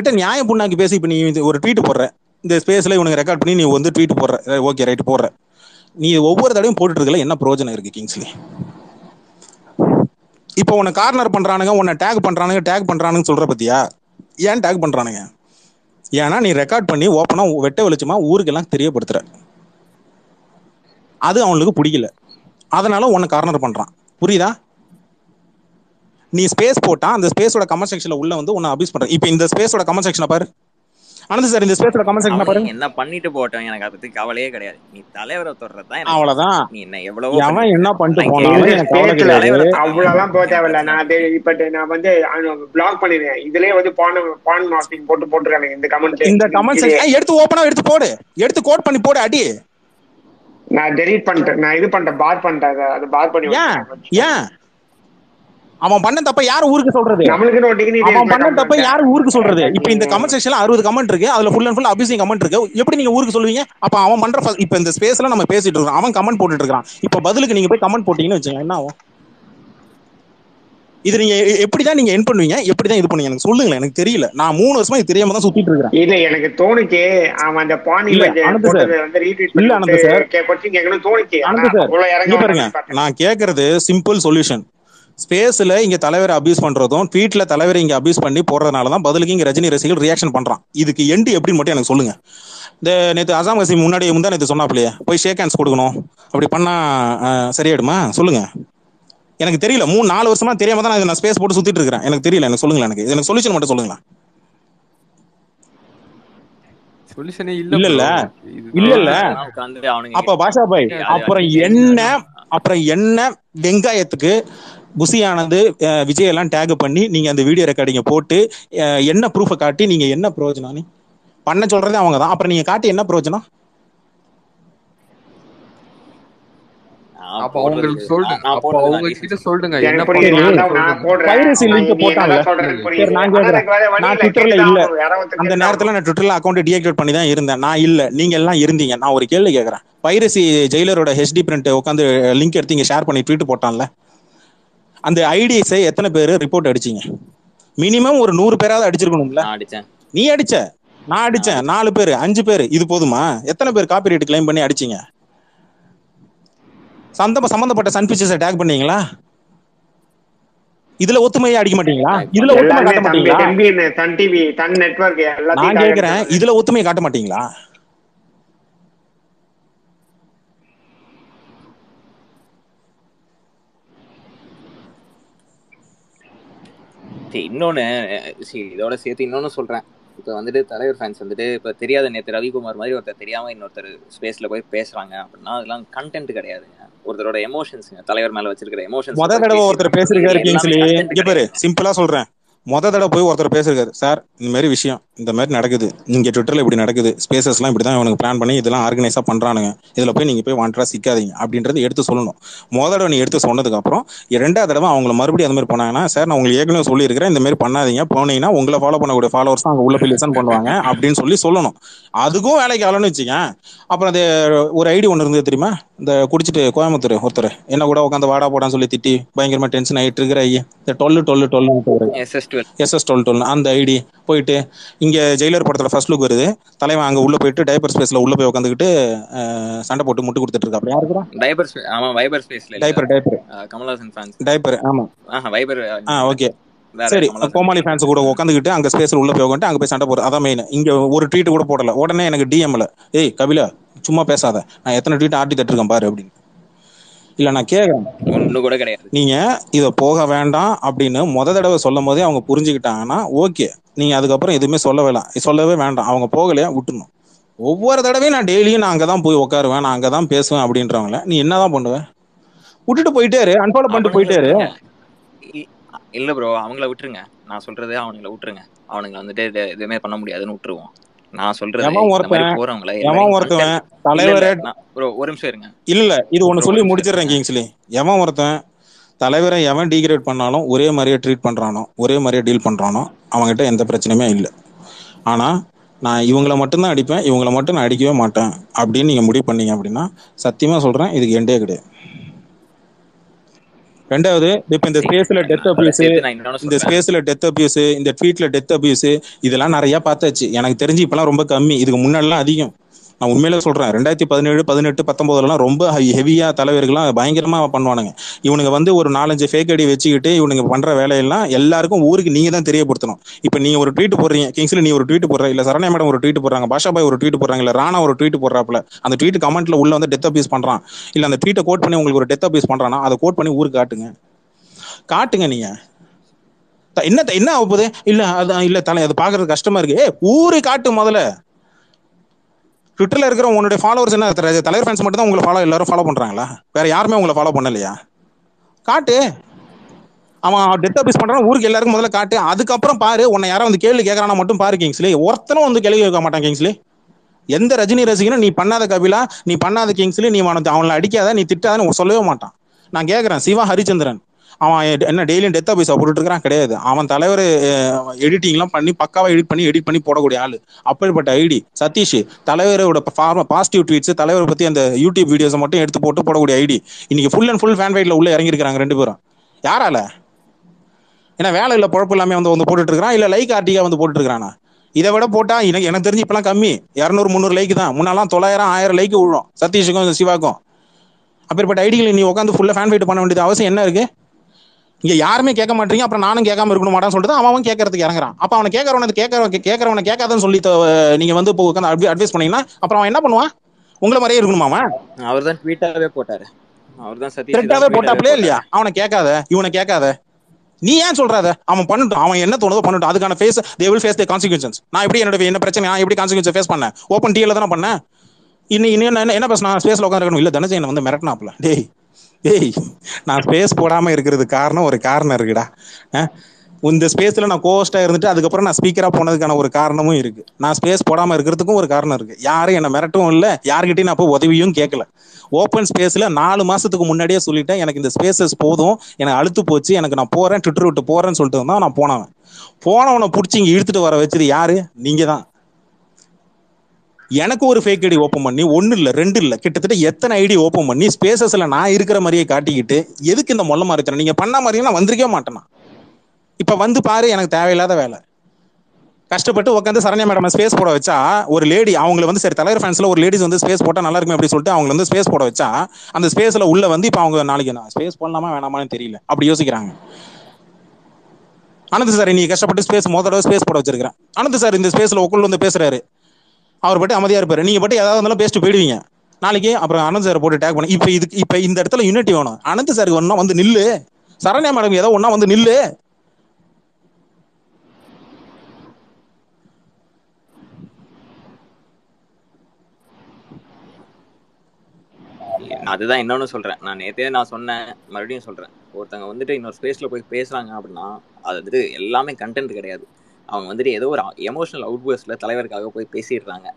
கிட்ட நியாயம் புண்ணாக்கி பேசி இப்போ நீ ஒரு ட்வீட் போடுற. இந்த ஸ்பேஸ்ல இவனுக்கு ரெக்கார்ட் பண்ணி நீ வந்து ட்வீட் போடுற. ஓகே ரைட் போடுற. நீ ஒவ்வொரு தடவையும் போட்டுட்டு இருக்கல என்ன பிரயோஜனம் இருக்கு கிங்ஸ்லி இப்போ உன்னை கார்னர் பண்றானுங்க உன்னை டேக் பண்றானுங்க டேக் பண்றானுங்க சொல்ற பத்தியா? ஏன் டேக் பண்றானுங்க? ஏன்னா நீ ரெக்கார்ட் பண்ணி ஓப்பனா வெட்ட வெளிச்சமா ஊருக்கெல்லாம் தெரியப்படுத்துற. அது அவனுக்கு பிடிக்கல. அதனால உன்னை கார்னர் பண்றான். புரியுதா? நீ ஸ்பேஸ் போட்டா அந்த ஸ்பேஸோட கமெண்ட் செக்ஷன்ல உள்ள வந்து உன்னை அபியூஸ் பண்ற. இப்போ இந்த ஸ்பேஸோட கமெண்ட் செக்ஷனை பாரு. ஆனந்த் சார் இந்த ஸ்பேஸோட கமெண்ட் செக்ஷனை பாரு அவன் என்ன பண்ணிட்டு போட்டோம் எனக்கு அதை பத்தி கவலையே கிடையாது. நீ தலைவரை தொடுறது தான் அவ்வளவுதான். நீ என்ன எவ்வளவோ எவன் என்ன பண்ணிட்டு நான் போனாலும் கேக்குறேன். எனக்கு கவலை பேசல. கிடையாது. அவ்வளவுதான் போக தேவையில்ல. நான் இப்ப நான் வந்து பிளாக் பண்ணிடுறேன். இதுலயே வந்து பான் பான் மாஸ்டிங் போட்டு போட்டுருக்காங்க இந்த கமெண்ட் இந்த கமெண்ட் செக்ஷன் எடுத்து ஓப்பனா எடுத்து போடு. எடுத்து கோட் பண்ணி போடு அடி. நான் டெலீட் பண்ணிட்டேன். நான் இது பண்ணிட்டேன். பார் பண்ணிட்டேன். அதை- பார் பண்ணி ஏன். ஏன்? அவன் பண்ண தப்ப யார் ஊருக்கு சொல்றது? அவன் பண்ண தப்ப யாரு ஊருக்கு சொல்றது? இப்ப இந்த கமெண்ட் செக்ஷன்ல அறுபது கமெண்ட் இருக்கு. அதுல full and full abusing comment இருக்கு. எப்படி நீங்க ஊருக்கு சொல்லுவீங்க? அப்ப அவன் பண்ற இப்ப இந்த ஸ்பேஸ்ல நம்ம பேசிட்டு இருக்கோம். அவன் கமெண்ட் போட்டுட்டு இருக்கான் இப்ப பதிலுக்கு நீங்க போய் கமெண்ட் போட்டீங்கன்னு வச்சுங்க என்ன ஆகும்? இது நீங்க எப்படிதான் நீங்க என் பண்ணுவீங்க? எப்படிதான் இது பண்ணுவீங்க? எனக்கு சொல்லுங்களேன். எனக்கு தெரியல. நான் மூணு வருஷமா இது தெரியாம தான் சுத்திட்டு இருக்கிறேன். இல்ல எனக்கு தோணுச்சு. அவன் அந்த பான் இல்ல, அனந்த் சார். தோணுச்சு. பாருங்க. நான் கேக்குறது சிம்பிள் சொல்யூஷன் ஸ்பேஸ்ல இங்க தலைவரை அபியூஸ் பண்றதும் ட்வீட்ல தலைவரை இங்க அபியூஸ் பண்ணி போடுறதுனால தான் பதிலுக்கு இங்க ரஜினி ரசிகர்கள் ரியாக்ஷன் பண்றான். இதுக்கு எண்டு எப்படின்னு மட்டும் எனக்கு சொல்லுங்க. இந்த நேத்து அசாம் கசி முன்னாடி முந்தா நேத்து சொன்னாப்லையே போய் ஷேக் ஹேண்ட்ஸ் கொடுக்கணும். அப்படி பண்ணா சரியாயிடுமா? சொல்லுங்க. எனக்கு தெரியல. மூணு நாலு வருஷமா தெரியாம தான் நான் ஸ்பேஸ் போட்டு சுத்திட்டு இருக்கிறேன். எனக்கு தெரியல. எனக்கு சொல்லுங்க எனக்கு. எனக்கு சொல்யூஷன் மட்டும் சொல்லுங்களேன். சொல்யூஷனே இல்ல, இல்ல இல்ல. இல்ல, அப்ப பாஷா பாய் அப்புறம் என்ன அப்புறம் என்ன வெங்காயத்துக்கு குசியானது அஹ், விஜய் எல்லாம் டேக் பண்ணி நீங்க அந்த வீடியோ ரெக்கார்டிங்க போட்டு என்ன ப்ரூஃபை காட்டி நீங்க என்ன பிரயோஜனம் பண்ண சொல்றதே அவங்க தான். அப்புறம் நீங்க காட்டி என்ன பிரயோஜனம்? நான் அப்ப அவங்களுக்கு சொல்லுங்க. நான் அப்ப போடுறது அவங்க தான் கிட்ட சொல்லுங்க எனக்கு என்ன புரியுது பண்ணுறது நான் ட்விட்டர்ல இல்ல. அந்த நேரத்துல நான் ட்விட்டர்ல அக்கௌண்ட் டீஆக்டிவேட் பண்ணி தான் இருந்தேன். நான் இல்ல. நீங்க எல்லாம் இருந்தீங்க. நான் ஒரு கேள்வி கேக்குறேன். பைரசி ஜெயிலரோட ஹெச்டி பிரிண்ட் உட்காந்து லிங்க் எடுத்து இங்க ஷேர் பண்ணி ட்வீட் போட்டான்ல. அந்த ஐடிஸை எத்தனை பேர் ரிப்போர்ட் அடிச்சீங்க? மினிமம் ஒரு நூறு பேராவது அடிச்சிருக்கணும்ல. நான் அடிச்சேன். நீ அடிச்ச? நான் அடிச்சேன். நாலு பேர் அஞ்சு பேர் இது போதுமா? எத்தனை பேர் காப்பிரைட் கிளைம் பண்ணி அடிச்சீங்க? சந்தம சம்பந்தப்பட்ட சன் பிக்சர்ஸை டேக் பண்ணீங்களா? இதுல ஒத்துமையா அடிக்க மாட்டீங்களா? இதுல ஒத்துமை காட்ட மாட்டீங்களா? தம்பி சன் டிவி சன் நெட்வொர்க் நான் கேக்குறேன் இதுல ஒத்துமையை காட்ட மாட்டீங்களா? அஹ், சரி, இதோட சேர்த்து இன்னொன்னு சொல்றேன். இப்ப வந்துட்டு தலைவர் ஃபேன்ஸ் வந்துட்டு இப்ப தெரியாத நேத்து ரவிக்குமார் மாதிரி ஒருத்தர் தெரியாம இன்னொருத்தர் ஸ்பேஸ்ல போய் பேசுறாங்க அப்படின்னா அதெல்லாம் கண்டென்ட் கிடையாதுங்க ஒருத்தரோட எமோஷன்ஸ்ங்க தலைவர் மேல வச்சிருக்கிற எமோஷன்ஸ் முத தடவை ஒருத்தர் பேசிருக்காரு கிங்ஸ்லி இங்க பாரு சிம்பிளா சொல்றேன். முத தடவை போய் ஒருத்தர் பேசிருக்காரு. சார் இந்த மாதிரி விஷயம். இந்த மாதிரி நடக்குது. இங்க ட்விட்டர்ல இப்படி நடக்குது. ஸ்பேசஸ்லாம் இப்படி தான் இவனுக்கு பிளான் பண்ணி இதெல்லாம் ஆர்கனைஸா பண்றானுங்க. இதுல போய் நீங்க போய் வாண்டரா சிக்காதீங்க அப்படின்றது எடுத்து சொல்லணும். முத தடவை நீ எடுத்து சொன்னதுக்கு அப்புறம் ரெண்டாவது தடவை அவங்கள மறுபடியும் அந்த மாதிரி போனாங்கன்னா சார் நான் உங்களுக்கு ஏற்கனவே சொல்லியிருக்கிறேன். இந்த மாதிரி பண்ணாதீங்க. போனீங்கன்னா உங்களை ஃபாலோ பண்ணக்கூடிய ஃபாலோவர்ஸ் தான் அங்க உள்ள போய் லிசன் பண்ணுவாங்க அப்படின்னு சொல்லி சொல்லணும். அதுக்கும் வேலைக்கு ஆகலன்னு வச்சுங்க அப்புறம் அது ஒரு ஐடி ஒன்று இருந்தது தெரியுமா? இந்த குடிச்சிட்டு கோயம்புத்தூர் ஒருத்தர். என்ன கூட உட்காந்து வாடா போடான்னு சொல்லி திட்டி பயங்கரமா டென்ஷன் ஆயிட்டு இருக்கிற ஐயா. இந்த டொல்லு டொல்லு டொல்லு S S twelve S S twelve twelve அந்த ஐடி. போயிட்டு இங்க ஜெயிலர் படத்துல ஃபர்ஸ்ட் லுக் வருது. தலைவன் அங்க உள்ள போயிட்டு டைப்பர் ஸ்பேஸ்ல உள்ள போய் உட்காந்துக்கிட்டு சண்டை போட்டு முட்டு கொடுத்துட்டு இருக்கா? அப்படி யாருக்குறா டைபர் ஆமா வைபர் ஸ்பேஸ்ல டைப்பர் டைப்பர் கமல்ஹாசன் ஃபேன்ஸ் டைப்பர் ஆமா. ஆஹா வைபர் ஆ ஓகே சரி கோமாளி ஃபேன்ஸ் கூட உட்காந்துக்கிட்டு அங்க ஸ்பேஸ்ல உள்ள போய் உட்காந்து அங்க போய் சண்டை போடுறது அதான் மெயின் இங்க ஒரு ட்வீட் கூட போடல. உடனே எனக்கு டிஎம்ல ஏய் கபிலா சும்மா பேசாத. நான் எத்தனை ட்வீட் ஆட்டி தட்டிருக்கேன் பாரு அப்படின்னு. இல்ல நான் கேக்குறேன். ஒண்ணு கூட கிடையாது. நீங்க இத போக வேண்டாம் அப்படின்னு முத தடவை சொல்லும் போதே அவங்க புரிஞ்சுக்கிட்டாங்கன்னா ஓகே நீங்க அதுக்கப்புறம் எதுவுமே சொல்ல வேணாம். சொல்லவே வேண்டாம். அவங்க போகலையா? விட்டுணும் ஒவ்வொரு தடவையும் நான் டெய்லியும் நான் அங்கதான் போய் உட்காருவேன் நான் அங்கதான் பேசுவேன் அப்படின்றவங்கள. நீ என்னதான் பண்ணுவ? விட்டுட்டு போயிட்டே இரு அன்ஃபாலோ பண்ணிட்டு போயிட்டே இரு இ- இல்ல ப்ரோ அவங்கள விட்டுருங்க. நான் சொல்றது அவனுங்கள விட்டுருங்க. அவனுங்க வந்துட்டு எதுவுமே பண்ண முடியாதுன்னு விட்டுருவோம். நான் சொல்றது எவன் ஒருத்தன், தலைவரே ப்ரோ ஒரு நிமிஷம் இருங்க. இல்ல இல்ல இது ஒண்ணு சொல்லி முடிச்சிடுறேன் கிங்ஸ்லி எவன் ஒருத்தன்? தலைவரை எவன் டீக்ரேட் பண்ணாலும் ஒரே மாதிரியே ட்ரீட் பண்றானோ ஒரே மாதிரியே டீல் பண்றானோ அவன்கிட்ட எந்த பிரச்சனையுமே இல்லை. ஆனா நான் இவங்கள மட்டும்தான் அடிப்பேன் இவங்கள மட்டும் நான் அடிக்கவே மாட்டேன் அப்படின்னு நீங்க முடிவு பண்ணீங்க அப்படின்னா சத்தியமா சொல்றேன் இதுக்கு எண்டே கிடையாது. ரெண்டாவது இப்ப இந்த ஸ்பேஸ்ல டெத் அபியூஸ் இந்த ஸ்பேஸ்ல டெத் அபியூஸ் இந்த ட்வீட்ல டெத் அபியூஸ் இதெல்லாம் நிறைய பார்த்தாச்சு. எனக்கு தெரிஞ்சு இப்பெல்லாம் ரொம்ப கம்மி இதுக்கு முன்னாடிலாம் அதிகம். நான் உண்மையில சொல்றேன் ரெண்டாயிரத்தி பதினேழு பதினெட்டு பத்தொன்பதுலாம் ரொம்ப ஹெவியா தலைவர்கள்லாம் பயங்கரமா பண்ணுவானுங்க. இவனுங்க வந்து ஒரு நாலஞ்சு ஃபேக் ஐடி வச்சுக்கிட்டு இவனுங்க பண்ற வேலையெல்லாம் எல்லாருக்கும் ஊருக்கு நீங்க தான் தெரியப்படுத்தணும். இப்போ நீங்க ஒரு ட்வீட் போடுறீங்க கிங்ஸ்ல நீ ஒரு ட்வீட் போடுற இல்ல சரண்யா மேடம் ஒரு ட்வீட் போடுறாங்க பாஷா பாய் ஒரு ட்வீட் போடுறாங்க இல்ல ராணா ஒரு ட்வீட் போடுறாப்ல அந்த ட்வீட் கமெண்ட்ல உள்ள வந்து டெத் அபியூஸ் பண்றான். இல்ல அந்த ட்வீட்டை கோட் பண்ணி உங்களுக்கு ஒரு டெத் அபியூஸ் பண்றானா அதை கோட் பண்ணி ஊருக்கு காட்டுங்க. காட்டுங்க நீங்க. என்ன என்ன ஆக போகுது? இல்ல அதான் இல்ல தலை அது பாக்குறது கஷ்டமா இருக்கு. ஏ ஊரே காட்டு முதல்ல. ட்விட்டர்ல இருக்கிற உன்னுடைய ஃபாலோவர்ஸ் என்ன தலைவர் ஃபேன்ஸ் மட்டும் தான் உங்களை ஃபாலோ எல்லாரும் ஃபாலோ பண்றாங்களா? வேற யாருமே உங்களை ஃபாலோ பண்ணலையா? காட்டு. அவன் டெத் அபியூஸ் பண்றான் ஊருக்கு எல்லாருக்கும் முதல்ல காட்டு. அதுக்கப்புறம் பாரு உன்னை யாரும் வந்து கேள்வி கேட்கறானா மட்டும் பாரு கிங்ஸ்லி ஒருத்தனும் வந்து கேள்வி கேட்க மாட்டான் கிங்ஸ்லி எந்த ரஜினி ரசிகனும் நீ பண்ணாத கபிலா நீ பண்ணாத கிங்ஸ்லி நீ அவனை அவனை அடிக்காத நீ திட்டாதன்னு சொல்லவே மாட்டான். நான் கேட்கறேன் சிவா ஹரிச்சந்திரன். அவன் என்ன டெய்லியும் டெத்தா பைசா போட்டுட்டு இருக்கிறான் கிடையாது. அவன் தலைவர் எடிட்டிங்லாம் பண்ணி பக்காவா எடிட் பண்ணி எடிட் பண்ணி போடக்கூடிய ஆளு. அப்படிப்பட்ட ஐடி சதீஷ் தலைவரோட பாசிட்டிவ் ட்வீட்ஸ் தலைவரை பத்தி அந்த யூடியூப் வீடியோஸை மட்டும் எடுத்து போட்டு போடக்கூடிய ஐடி. இன்னைக்கு ஃபுல் அண்ட் ஃபுல் ஃபேன் ஃபைட்ல உள்ள இறங்கியிருக்காங்க ரெண்டு பேரும். யாரால? ஏன்னா வேலை இல்ல பொழப்பு இல்லாமல் வந்து வந்து போட்டுட்டு இருக்கிறான் இல்ல லைக் ஆர்டிகா வந்து போட்டுட்டு இருக்கிறானா இதை விட போட்டா எனக்கு எனக்கு தெரிஞ்சு இப்பெல்லாம் கம்மி. இரநூறு முந்நூறு லைக் தான். முன்னாலாம் தொள்ளாயிரம் ஆயிரம் லைக் விழும். சதீஷுக்கும் சிவாக்கும். அப்பேற்பட்ட ஐடிகளை நீ உட்காந்து ஃபுல்லா ஃபேன் ஃபைட் பண்ண வேண்டியது அவசியம் என்ன இருக்கு? இங்க யாருமே கேட்க மாட்டீங்க. அப்புறம் நானும் கேட்காம இருக்கணும் மாட்டான்னு சொல்லிட்டு அவன் அவன் கேட்கறதுக்கு இறங்குறான். அப்ப அவனை கேட்கறவன கேட்கறவன் கேட்கறவனை கேட்காதன்னு சொல்லி நீங்க வந்து இப்போ உட்காந்து அட்வைஸ் பண்ணீங்கன்னா அப்புறம் அவன் என்ன பண்ணுவான்? உங்களை மாதிரியே இருக்கணுமா அவன்? அவர் தான் ட்வீட்டாவே போட்டாரு. அவர் தான் த்ரெட்டாவே போட்டாப்லே இல்லையா? அவனை கேட்காத இவனை கேட்காத. நீ ஏன் சொல்றாத? அவன் பண்ணட்டும். அவன் என்ன தோணுதோ பண்ணட்டும். அதுக்கான face they will face the consequences நான் எப்படி என்னோட என்ன பிரச்சனை நான் எப்படி கான்சிக்வன்ஸ் ஃபேஸ் பண்ணேன்? ஓப்பன் டீல தானே பண்ணேன்? இன்னும் இன்னும் என்ன என்ன பேசினா? ஸ்பேஸ்ல உட்காந்துருக்கணும் இல்ல தனஜெயன் வந்து மிரட்டினாப்ல டேய். ஏய் நான் ஸ்பேஸ் போடாமல் இருக்கிறது காரணம் ஒரு காரணம் இருக்குடா. இந்த ஸ்பேஸில் நான் கோஸ்ட்டாக இருந்துட்டு அதுக்கப்புறம் நான் ஸ்பீக்கராக போனதுக்கான ஒரு காரணமும் இருக்கு. நான் ஸ்பேஸ் போடாமல் இருக்கிறதுக்கும் ஒரு காரணம் இருக்கு. யாரும் என்னை மிரட்டவும் இல்லை. யார்கிட்டையும் நான் போய் உதவியும் கேட்கல ஓப்பன் ஸ்பேஸில் நாலு மாதத்துக்கு முன்னாடியே சொல்லிட்டேன். எனக்கு இந்த ஸ்பேசஸ் போதும். எனக்கு அழுத்து போச்சு. எனக்கு நான் போகிறேன் ட்விட்டர் விட்டு போகிறேன்னு சொல்லிட்டு தான் நான் போனவன். போனவனை பிடிச்சி இங்கே இழுத்துட்டு வர வச்சது யாரு? நீங்கள் தான் எனக்கு ஒரு ஃபேக் ஐடி ஓப்பன் பண்ணி ஒன்னு இல்ல ரெண்டு இல்ல கிட்டத்தட்ட எத்தனை ஐடி ஓப்பன் பண்ணி ஸ்பேசஸ்ல நான் இருக்கிற மாதிரியே காட்டிக்கிட்டு எதுக்கு இந்த மொல்ல மாதிரி நீங்க பண்ண மாதிரியும் நான் வந்திருக்கவே மாட்டேனா இப்ப வந்து பாரு எனக்கு தேவையில்லாத வேலை. கஷ்டப்பட்டு உட்காந்து சரண்யா மேடம் ஸ்பேஸ் போட வச்சா ஒரு லேடி அவங்கள வந்து சரி தலைவர் ஃபேன்ஸ்ல ஒரு லேடிஸ் வந்து ஸ்பேஸ் போட்டா நல்லா இருக்கும் அப்படின்னு சொல்லிட்டு அவங்க வந்து ஸ்பேஸ் போட வச்சா அந்த ஸ்பேஸ்ல உள்ள வந்து இப்ப அவங்க நாளைக்கு நான் ஸ்பேஸ் போடலாமா வேணாமான்னு தெரியல. அப்படி யோசிக்கிறாங்க. அனந்த் சார் நீ கஷ்டப்பட்டு ஸ்பேஸ் முதல்ல ஸ்பேஸ் போட வச்சிருக்கிறேன். அனந்த் சார் இந்த ஸ்பேஸ்ல உக்குள்ள வந்து பேசுறாரு. அவர் பட்டு அமைதியா இருப்பாரு. நீங்க பட்டு ஏதாவது இருந்தாலும் பேசிட்டு போயிடுவீங்க. நாளைக்கு அப்புறம் அனந்த் சார் போட்டு டேக் பண்ணி. இப்ப இதுக்கு இப்ப இந்த இடத்துல யூனிட்டி வேணும். அனந்த் சாருக்கு ஒன்னா வந்து நில்லு. சரண்யா மேடம் ஏதோ ஒன்னா வந்து நில்லு. அதுதான் இன்னொன்னு சொல்றேன். நான் நேத்தே நான் சொன்னேன். மறுபடியும் சொல்றேன். ஒருத்தங்க வந்துட்டு இன்னொரு ஸ்பேஸ்ல போய் பேசுறாங்க அப்படின்னா அது வந்துட்டு எல்லாமே கண்டென்ட் கிடையாது. அவங்க வந்துட்டு ஏதோ ஒரு எமோஷனல் அவுட்பர்ஸ்ட்ல தலைவருக்காக போய் பேசிடுறாங்க.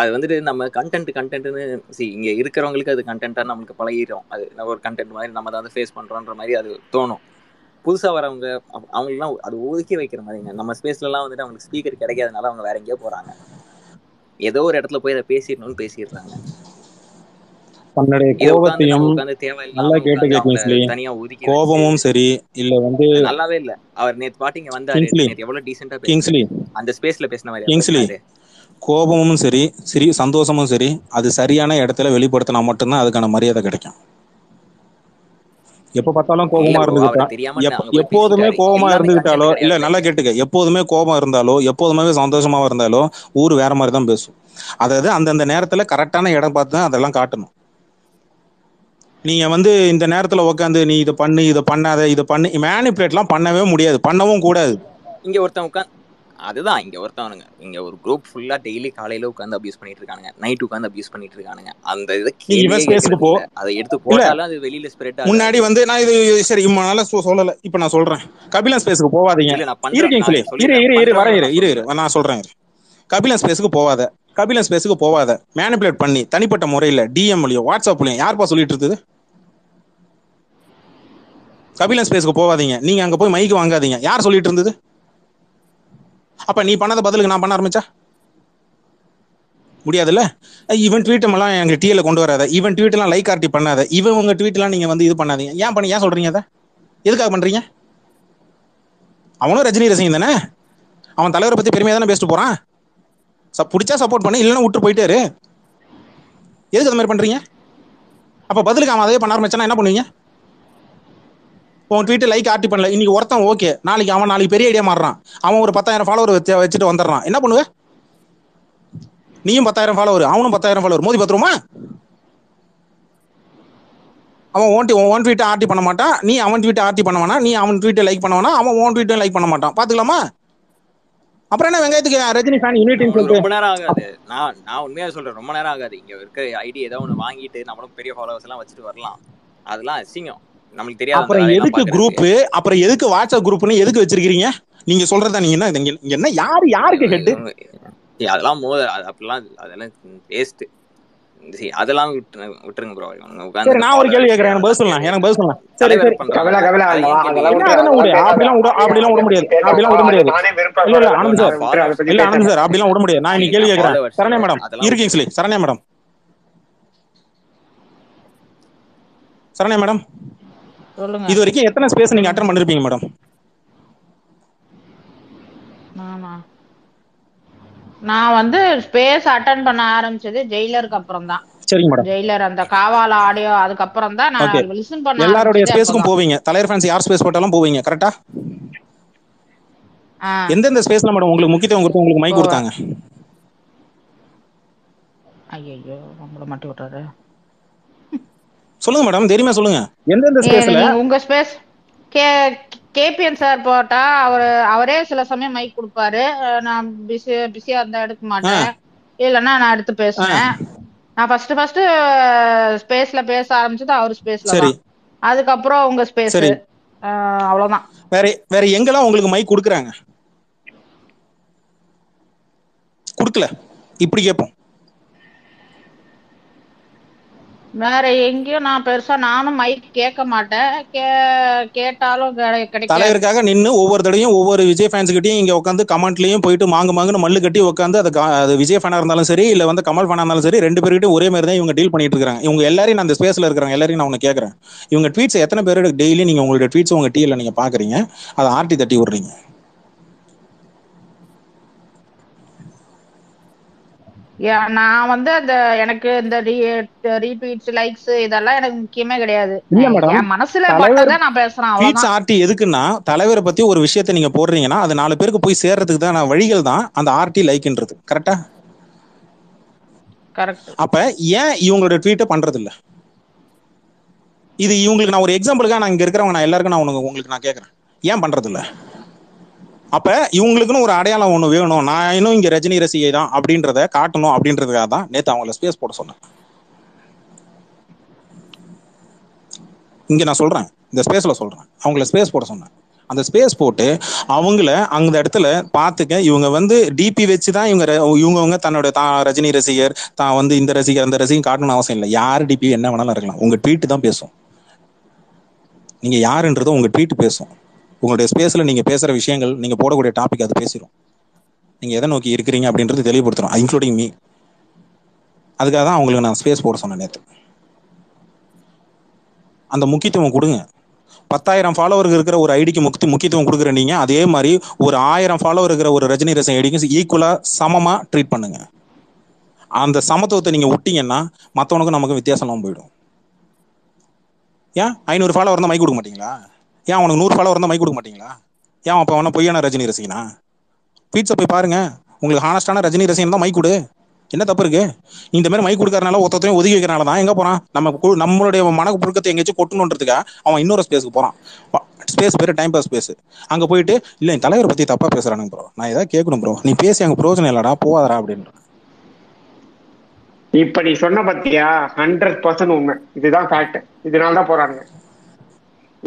அது வந்துட்டு நம்ம கண்டென்ட் கண்டென்ட்னு சி இங்கே இருக்கிறவங்களுக்கு அது கண்டென்ட்டாக நம்மளுக்கு பழகிடும் அது நம்ம ஒரு கண்டென்ட் மாதிரி நம்ம தான் ஃபேஸ் பண்ணுறோன்ற மாதிரி அது தோணும். புதுசாக வரவங்க அவங்களெலாம் அது ஒதுக்கி வைக்கிற மாதிரிங்க. நம்ம ஸ்பேஸ்லலாம் வந்துட்டு அவங்களுக்கு ஸ்பீக்கர் கிடைக்காதனால அவங்க வேற எங்கேயோ போகிறாங்க ஏதோ ஒரு இடத்துல போய் அதை பேசிடணும்னு பேசிடுறாங்க. தன்னுடைய கோபத்தையும் நல்லா தனியா ஒதுக்கி கோபமும் சரி இல்ல வந்து நல்லாவே இல்ல. அவர் நேத்து பாட்டிங்க வந்தாரு. எவ்வளவு பேசினாரு. கிங்ஸ்லி அந்த ஸ்பேஸ்ல பேசின மாதிரி கிங்ஸ்லி கோபமும் சரி சரி சந்தோஷமும் சரி அது சரியான இடத்துல வெளிப்படுத்தினா மட்டும்தான் அதுக்கான மரியாதை கிடைக்கும். எப்ப பார்த்தாலும் கோபமா இருந்துகிட்டா எப்போதுமே. கோபமா இருந்துகிட்டாலோ இல்ல. நல்லா கேட்டுக்க. எப்போதுமே கோபம் இருந்தாலோ எப்போதுமே சந்தோஷமா இருந்தாலோ ஊர் வேற மாதிரி தான் பேசும். அதாவது அந்தந்த நேரத்துல கரெக்டான இடம் பார்த்து தான் அதெல்லாம் காட்டணும். நீங்க வந்து இந்த நேரத்துல உட்காந்து நீ இதை பண்ணு இதை பண்ணாத இதை பண்ணு. மேனிப்புலேட்லாம் பண்ணவே முடியாது. பண்ணவும் கூடாது. இங்க ஒருத்தன் உட்காந்து அதுதான் இங்க ஒருத்தவனுங்க. இங்க ஒரு குரூப் ஃபுல்லா டெய்லி காலையில உட்காந்து அபியூஸ் பண்ணிட்டு இருக்கானுங்க. நைட் உட்காந்து அபியூஸ் பண்ணிட்டு இருக்கானுங்க. அந்த இதை போ. அதை எடுத்து போட்டாலும் அது வெளியில ஸ்ப்ரெட் முன்னாடி வந்து நான் இது சரி இம்மா நாளா சொ- சொல்லல. இப்ப நான் சொல்றேன். கபிலன் ஸ்பேஸ்க்கு போவாதீங்க. இல்ல நான் இரு இரு இரு வரேன் இரு இரு இரு. நான் சொல்றேன் இரு. கபிலன் ஸ்பேஸ்க்கு போவாத. கபிலன் ஸ்பேஸ்க்கு போவாத. மேனிபுலேட் பண்ணி தனிப்பட்ட முறையில டிஎம்லயோ வாட்ஸ்அப்லயோ யார்ப்பா சொல்லிட்டு இருக்குது கபிலன் ஸ்பேஸ்க்கு போகாதீங்க. நீங்க அங்க போய் மைக்கு வாங்காதீங்க. யார் சொல்லிட்டு இருந்தது? அப்ப நீ பண்ணாத பதிலுக்கு நான் பண்ண ஆரம்பிச்சா? முடியாதுல்ல? இவன் ட்வீட் எல்லாம் எங்க கொண்டு வராத. இவன் ட்வீட் எல்லாம் லைக் ஆர்டி பண்ணாத. இவன் உங்க ட்வீட் எல்லாம் நீங்க வந்து இது பண்ணாதீங்க. ஏன் பண்ணி ஏன் சொல்றீங்க அதை? எதுக்காக பண்றீங்க? அவனும் ரஜினி ரசிகன் தானே? அவன் தலைவரை பத்தி பெருமையா தானே பேசிட்டு போறான்? ச- பிடிச்சா சப்போர்ட் பண்ணு இல்லைன்னா விட்டு போயிட்டாரு. எதுக்கு அது மாதிரி பண்றீங்க? அப்ப பதிலுக்கு அவன் அதே பண்ண ஆரம்பிச்சானா என்ன பண்ணுவீங்க? உன் ட்வீட் லைக் ஆர்டி பண்ணல. இன்னைக்கு ஒருத்தன் ஓகே நாளைக்கு அவன் நாளைக்கு பெரிய ஐடியா மாறுறான். அவன் ஒரு பத்தாயிரம் ஃபாலோவர் வச்சு வச்சுட்டு வந்துடுறான். என்ன பண்ணுவ? நீயும் பத்தாயிரம் ஃபாலோவர் அவனும் பத்தாயிரம் ஃபாலோவர் மோதி பத்துருமா? அவன் ஓன் ஒன் ட்வீட்டை ஆர்டி பண்ண மாட்டான். நீ அவன் ட்வீட்டை ஆர்டி பண்ண வேணாம். நீ அவன் ட்வீட்டை லைக் பண்ண வேணாம். அவன் ஓன் ட்வீட்டை லைக் பண்ண மாட்டான். பாத்துக்கலாமா? அப்புறம் என்ன வெங்காயத்துக்கு ரஜினி ஃபேன் யூனிட்டின்னு ரொம்ப நேரம் ஆகாது. நான் நான் உண்மையா சொல்றேன் ரொம்ப நேரம் ஆகாது. இங்க இருக்க ஐடி ஏதோ ஒண்ணு வாங்கிட்டு நம்மளும் பெரிய ஃபாலோவர்ஸ் எல்லாம் வச்சுட்டு வரலாம். அதெல்லாம் அசிங்கம். நம்மளுக்கு தெரியாது அப்புறம் எதுக்கு. குரூப் அப்புறம் எதுக்கு வாட்ஸ்அப் குரூப்னு எதுக்கு வச்சிருக்கீங்க? நீங்க சொல்றதா நீங்க என்ன இங்க என்ன யாரு யாருக்கு ஹெட் அதெல்லாம் மோத அப்படிலாம் அதெல்லாம் வேஸ்ட் அதெல்லாம் விட்டு- விட்டுருங்க ப்ரோ நான் ஒரு கேள்வி கேக்குறேன் எனக்கு பதில் சொல்லலாம் எனக்கு பதில் சொல்லலாம். சரி கவலை கவலை அப்படிலாம் விட அப்படிலாம் விட முடியாது. அப்படிலாம் விட முடியாது. இல்ல, இல்ல, ஆனந்த் சார். இல்ல ஆனந்த். சார் அப்படிலாம் விட முடியாது. நான் இன்னைக்கு கேள்வி கேக்குறேன் சரண்யா மேடம் இருக்கீங்க சொல்லி சரண்யா மேடம். சரண்யா மேடம். சொல்லுங்க. இது வரைக்கும் எத்தனை ஸ்பேஸ் நீங்க அட்டன் பண்ணிருப்பீங்க மேடம் நானா? நான் வந்து ஸ்பேஸ் அட்டன் பண்ண ஆரம்பிச்சது ஜெயிலருக்கு அப்புறம் தான் சரிங்க மேடம் ஜெயிலர் அந்த காவால ஆடியோ அதுக்கப்புறம் தான் Okay. நான் லிசன் பண்ண ஆரம்பிச்சதே ஸ்பேஸ்க்கும். போவீங்க. தலைவர் ஃபேன்ஸ் யார் ஸ்பேஸ் போட்டாலும் போவீங்க கரெக்டா ஆ, எந்தெந்த ஸ்பேஸ்ல மேடம் உங்களுக்கு முக்கியத்துவம் கொடுத்து உங்களுக்கு மைக் கொடுத்தாங்க? ஐயையோ நம்மள மட்டும் விட்டாரு சொல்லுங்க மேடம் தெரியுமா சொல்லுங்க. எந்தெந்த ஸ்பேஸ்ல உங்க ஸ்பேஸ் கே கேபிஎன் சார் போட்டா அவரு அவரே சில சமயம் மைக் கொடுப்பாரு. நான் பிஸி பிஸியா இருந்தா எடுக்க மாட்டேன். இல்லைன்னா நான் எடுத்து பேசுவேன். நான் ஃபர்ஸ்ட் ஃபர்ஸ்ட் ஸ்பேஸ்ல பேச ஆரம்பிச்சது அவர் ஸ்பேஸ்ல சரி. அதுக்கப்புறம் உங்க ஸ்பேஸ் சரி. அவ்வளவுதான். வேற வேற எங்கெல்லாம் உங்களுக்கு மைக் கொடுக்குறாங்க? கொடுக்கல. இப்படி கேட்போம். வேற எங்கேயும் நான் பெருசா நானும் மைக் கேட்க மாட்டேன். கே- கேட்டாலும் தலைவருக்காக நின்னு ஒவ்வொரு தடையும் ஒவ்வொரு விஜய் ஃபேன்ஸ் கிட்டயும் இங்க உட்காந்து கமெண்ட்லயும் போயிட்டு மாங்கு மாங்குன்னு மல்லு கட்டி உட்காந்து அது அது விஜய் ஃபேனா இருந்தாலும் சரி இல்ல வந்து கமல் ஃபேனா இருந்தாலும் சரி ரெண்டு பேருக்கிட்டையும் ஒரே மாதிரி தான் இவங்க டீல் பண்ணிட்டு இருக்காங்க. இவங்க எல்லாரையும் நான் அந்த ஸ்பேஸ்ல இருக்கிறாங்க எல்லாரையும் நான் உங்க கேட்கறேன் இவங்க ட்வீட்ஸ் எத்தனை பேர் டெய்லி நீங்க உங்களுடைய ட்வீட்ஸ் உங்க டீல நீங்க பாக்குறீங்க? அதை ஆர்டி தட்டி விடுறீங்க. நான் வந்து அந்த எனக்கு இந்த ரீட்வீட்ஸ் லைக்ஸ் இதெல்லாம் எனக்கு முக்கியமே கிடையாது. இல்ல மேடம். என் மனசுல தலைவர் பட்டதை நான் பேசுறேன் ட்வீட்ஸ் ஆர்டி எதுக்குன்னா தலைவரை பத்தி ஒரு விஷயத்தை நீங்க போடுறீங்கன்னா அது நாலு பேருக்கு போய் சேர்றதுக்கு தான் வழிகள் தான் அந்த ஆர்டி லைக்ன்றது கரெக்டா கரெக்ட் அப்ப ஏன் இவங்களோட ட்வீட்டை பண்றது இல்ல இது இவங்களுக்கு நான் ஒரு எக்ஸாம்பிளுக்காக நான் இங்க இருக்கிறவங்க நான் எல்லாருக்கும் நான் உனக்கு உங்களுக்கு நான் கேட்கறேன் ஏன் பண்றது இல்ல அப்ப இவங்களுக்குன்னு ஒரு அடையாளம் ஒண்ணு வேணும். நான் இன்னும் இங்க ரஜினி ரசிகை தான் அப்படின்றத காட்டணும் அப்படின்றதுக்காக தான் நேத்து அவங்கள ஸ்பேஸ் போட சொன்னேன். இங்க நான் சொல்றேன். இந்த ஸ்பேஸ்ல சொல்றேன். அவங்கள ஸ்பேஸ் போட சொன்னேன். அந்த ஸ்பேஸ் போட்டு அவங்கள அந்த இடத்துல பார்த்துக்க இவங்க வந்து டிபி வச்சு தான் இவங்க ர- இவங்கவங்க தன்னோட தான் ரஜினி ரசிகர் தான் வந்து இந்த ரசிகர் அந்த ரசிகர் காட்டணும்னு அவசியம் இல்லை. யார் டிபி என்ன வேணாலும் இருக்கலாம். உங்க ட்வீட் தான் பேசும். நீங்க யாருன்றதும் உங்க ட்வீட் பேசும். உங்களுடைய ஸ்பேஸ்ல நீங்க பேசுற விஷயங்கள் நீங்க போடக்கூடிய டாபிக் அது பேசிடும் நீங்க எதை நோக்கி இருக்கிறீங்க அப்படின்றது தெளிவுபடுத்துறோம் இன்க்ளூடிங் மீ அதுக்காக தான் அவங்களுக்கு நான் ஸ்பேஸ் போட சொன்னேன் நேற்று அந்த முக்கியத்துவம் கொடுங்க. பத்தாயிரம் ஃபாலோவர் இருக்கிற ஒரு ஐடிக்கு முக்தி முக்கியத்துவம் கொடுக்குற நீங்க அதே மாதிரி ஒரு ஆயிரம் ஃபாலோவர் இருக்கிற ஒரு ரஜினி ரசன் ஐடிக்கும் ஈக்குவலா சமமா ட்ரீட் பண்ணுங்க. அந்த சமத்துவத்தை நீங்க விட்டீங்கன்னா மற்றவனுக்கும் நமக்கு வித்தியாசம் போயிடும். ஏன்? ஐநூறு ஃபாலோவர் இருந்தால் மைக் கொடுக்க மாட்டீங்களா? ஏன் அவனுக்கு நூறு ஃபாலோவர் இருந்தால் மைக் கொடுக்க மாட்டீங்களா? ஏன் அப்போ அவனை பொய்யான ரஜினி ரசிகனா? பீட்ஸை போய் பாருங்க. உங்களுக்கு ஹானஸ்டான ரஜினி ரசிகன் தான் மைக் கொடு. என்ன தப்பு இருக்கு? இந்த மாதிரி மைக் கொடுக்கறனால ஒருத்தையும் ஒதுக்கி வைக்கிறனால தான் எங்கே போறான்? நம்ம கு- நம்மளுடைய மன புழுக்கத்தை எங்கேயாச்சும் கொட்டணுன்றதுக்காக அவன் இன்னொரு ஸ்பேஸ்க்கு போறான். ஸ்பேஸ் பேர் டைம் பாஸ் ஸ்பேஸ் அங்கே போயிட்டு இல்லை என் தலைவரை பற்றி தப்பாக பேசுறானுங்க ப்ரோ நான் ஏதாவது கேட்கணும் ப்ரோ நீ பேசி அங்கே பிரோஜனம் இல்லடா போவாதடா அப்படின்ற. இப்ப நீ சொன்ன பத்தியா? ஹண்ட்ரட் பர்சன்ட் உண்மை. இதுதான் ஃபேக்ட் இதனால தான் போறானுங்க.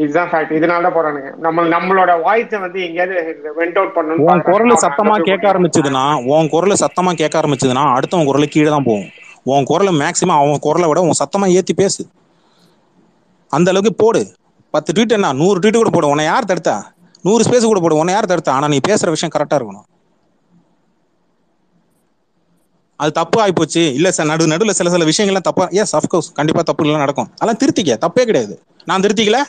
இதுதான் ஃபேக்ட் இதனால தான் போறானுங்க. நம்ம நம்மளோட வாய்ஸை வந்து எங்கேயாவது வெண்ட் அவுட் பண்ணணும் உன் குரல் சத்தமா கேட்க ஆரம்பிச்சதுன்னா உன் குரல் சத்தமா கேட்க ஆரம்பிச்சதுன்னா அடுத்தவன் குரல் கீழே தான் போகும். உன் குரலை மேக்சிமம் அவன் குரலை விட உன் சத்தமா ஏத்தி பேசு. அந்த அளவுக்கு போடு. பத்து ட்வீட் என்ன? நூறு ட்வீட் கூட போடு. உன்னை யார் தடுத்தா? நூறு ஸ்பேஸ் கூட போடு. உன்னை யார் தடுத்தா? ஆனா நீ பேசுற விஷயம் கரெக்டா இருக்கணும். அது தப்பு ஆயிப்போச்சு இல்ல சார் நடு நடுவில் சில சில விஷயங்கள்லாம் தப்பா எஸ் அஃப்கோர்ஸ் கண்டிப்பா தப்பு எல்லாம் நடக்கும். அதெல்லாம் திருத்திக்க. தப்பே கிடையாது. நான் திருத்திக்கல?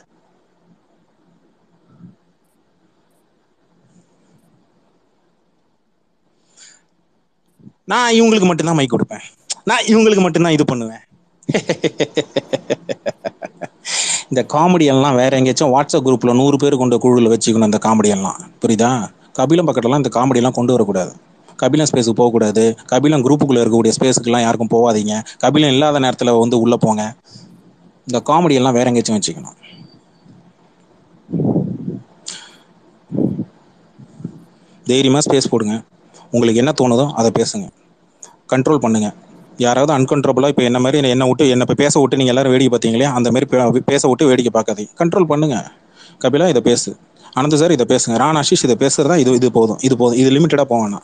நான் இவங்களுக்கு மட்டும்தான் மைக் கொடுப்பேன். நான் இவங்களுக்கு மட்டும்தான் இது பண்ணுவேன். இந்த காமெடி எல்லாம் வேற எங்கேயாச்சும் வாட்ஸ்அப் குரூப்ல நூறு பேர் கொண்ட குழுவில் வச்சுக்கணும் இந்த காமெடி எல்லாம். புரியுதா? கபிலம் பக்கத்துலாம் இந்த காமெடி எல்லாம் கொண்டு வரக்கூடாது. கபிலம் ஸ்பேஸுக்கு போகக்கூடாது. கபிலம் குரூப்புக்குள்ள இருக்கக்கூடிய ஸ்பேஸுக்குலாம் யாருக்கும் போகாதீங்க. கபிலம் இல்லாத நேரத்தில் வந்து உள்ள போங்க. இந்த காமெடி எல்லாம் வேற எங்கேயாச்சும் வச்சுக்கணும். தைரியமா ஸ்பேஸ் போடுங்க. உங்களுக்கு என்ன தோணுதோ அதை பேசுங்க. கண்ட்ரோல் பண்ணுங்க. யாராவது அன்கண்ட்ரோலா இப்போ என்ன மாதிரி என்ன விட்டு என்ன இப்போ பேச விட்டு நீங்கள் எல்லாரும் வேடிக்கை பார்த்தீங்களே அந்த மாதிரி பே- பேச விட்டு வேடிக்கை பார்க்காதீங்க. கண்ட்ரோல் பண்ணுங்க. கபிலா இதை பேசு. அனந்த சார் இதை பேசுங்க. ராணா ஆஷிஷ் இதை பேசுறதா இது இது போதும். இது போதும். இது லிமிட்டடாக போவானா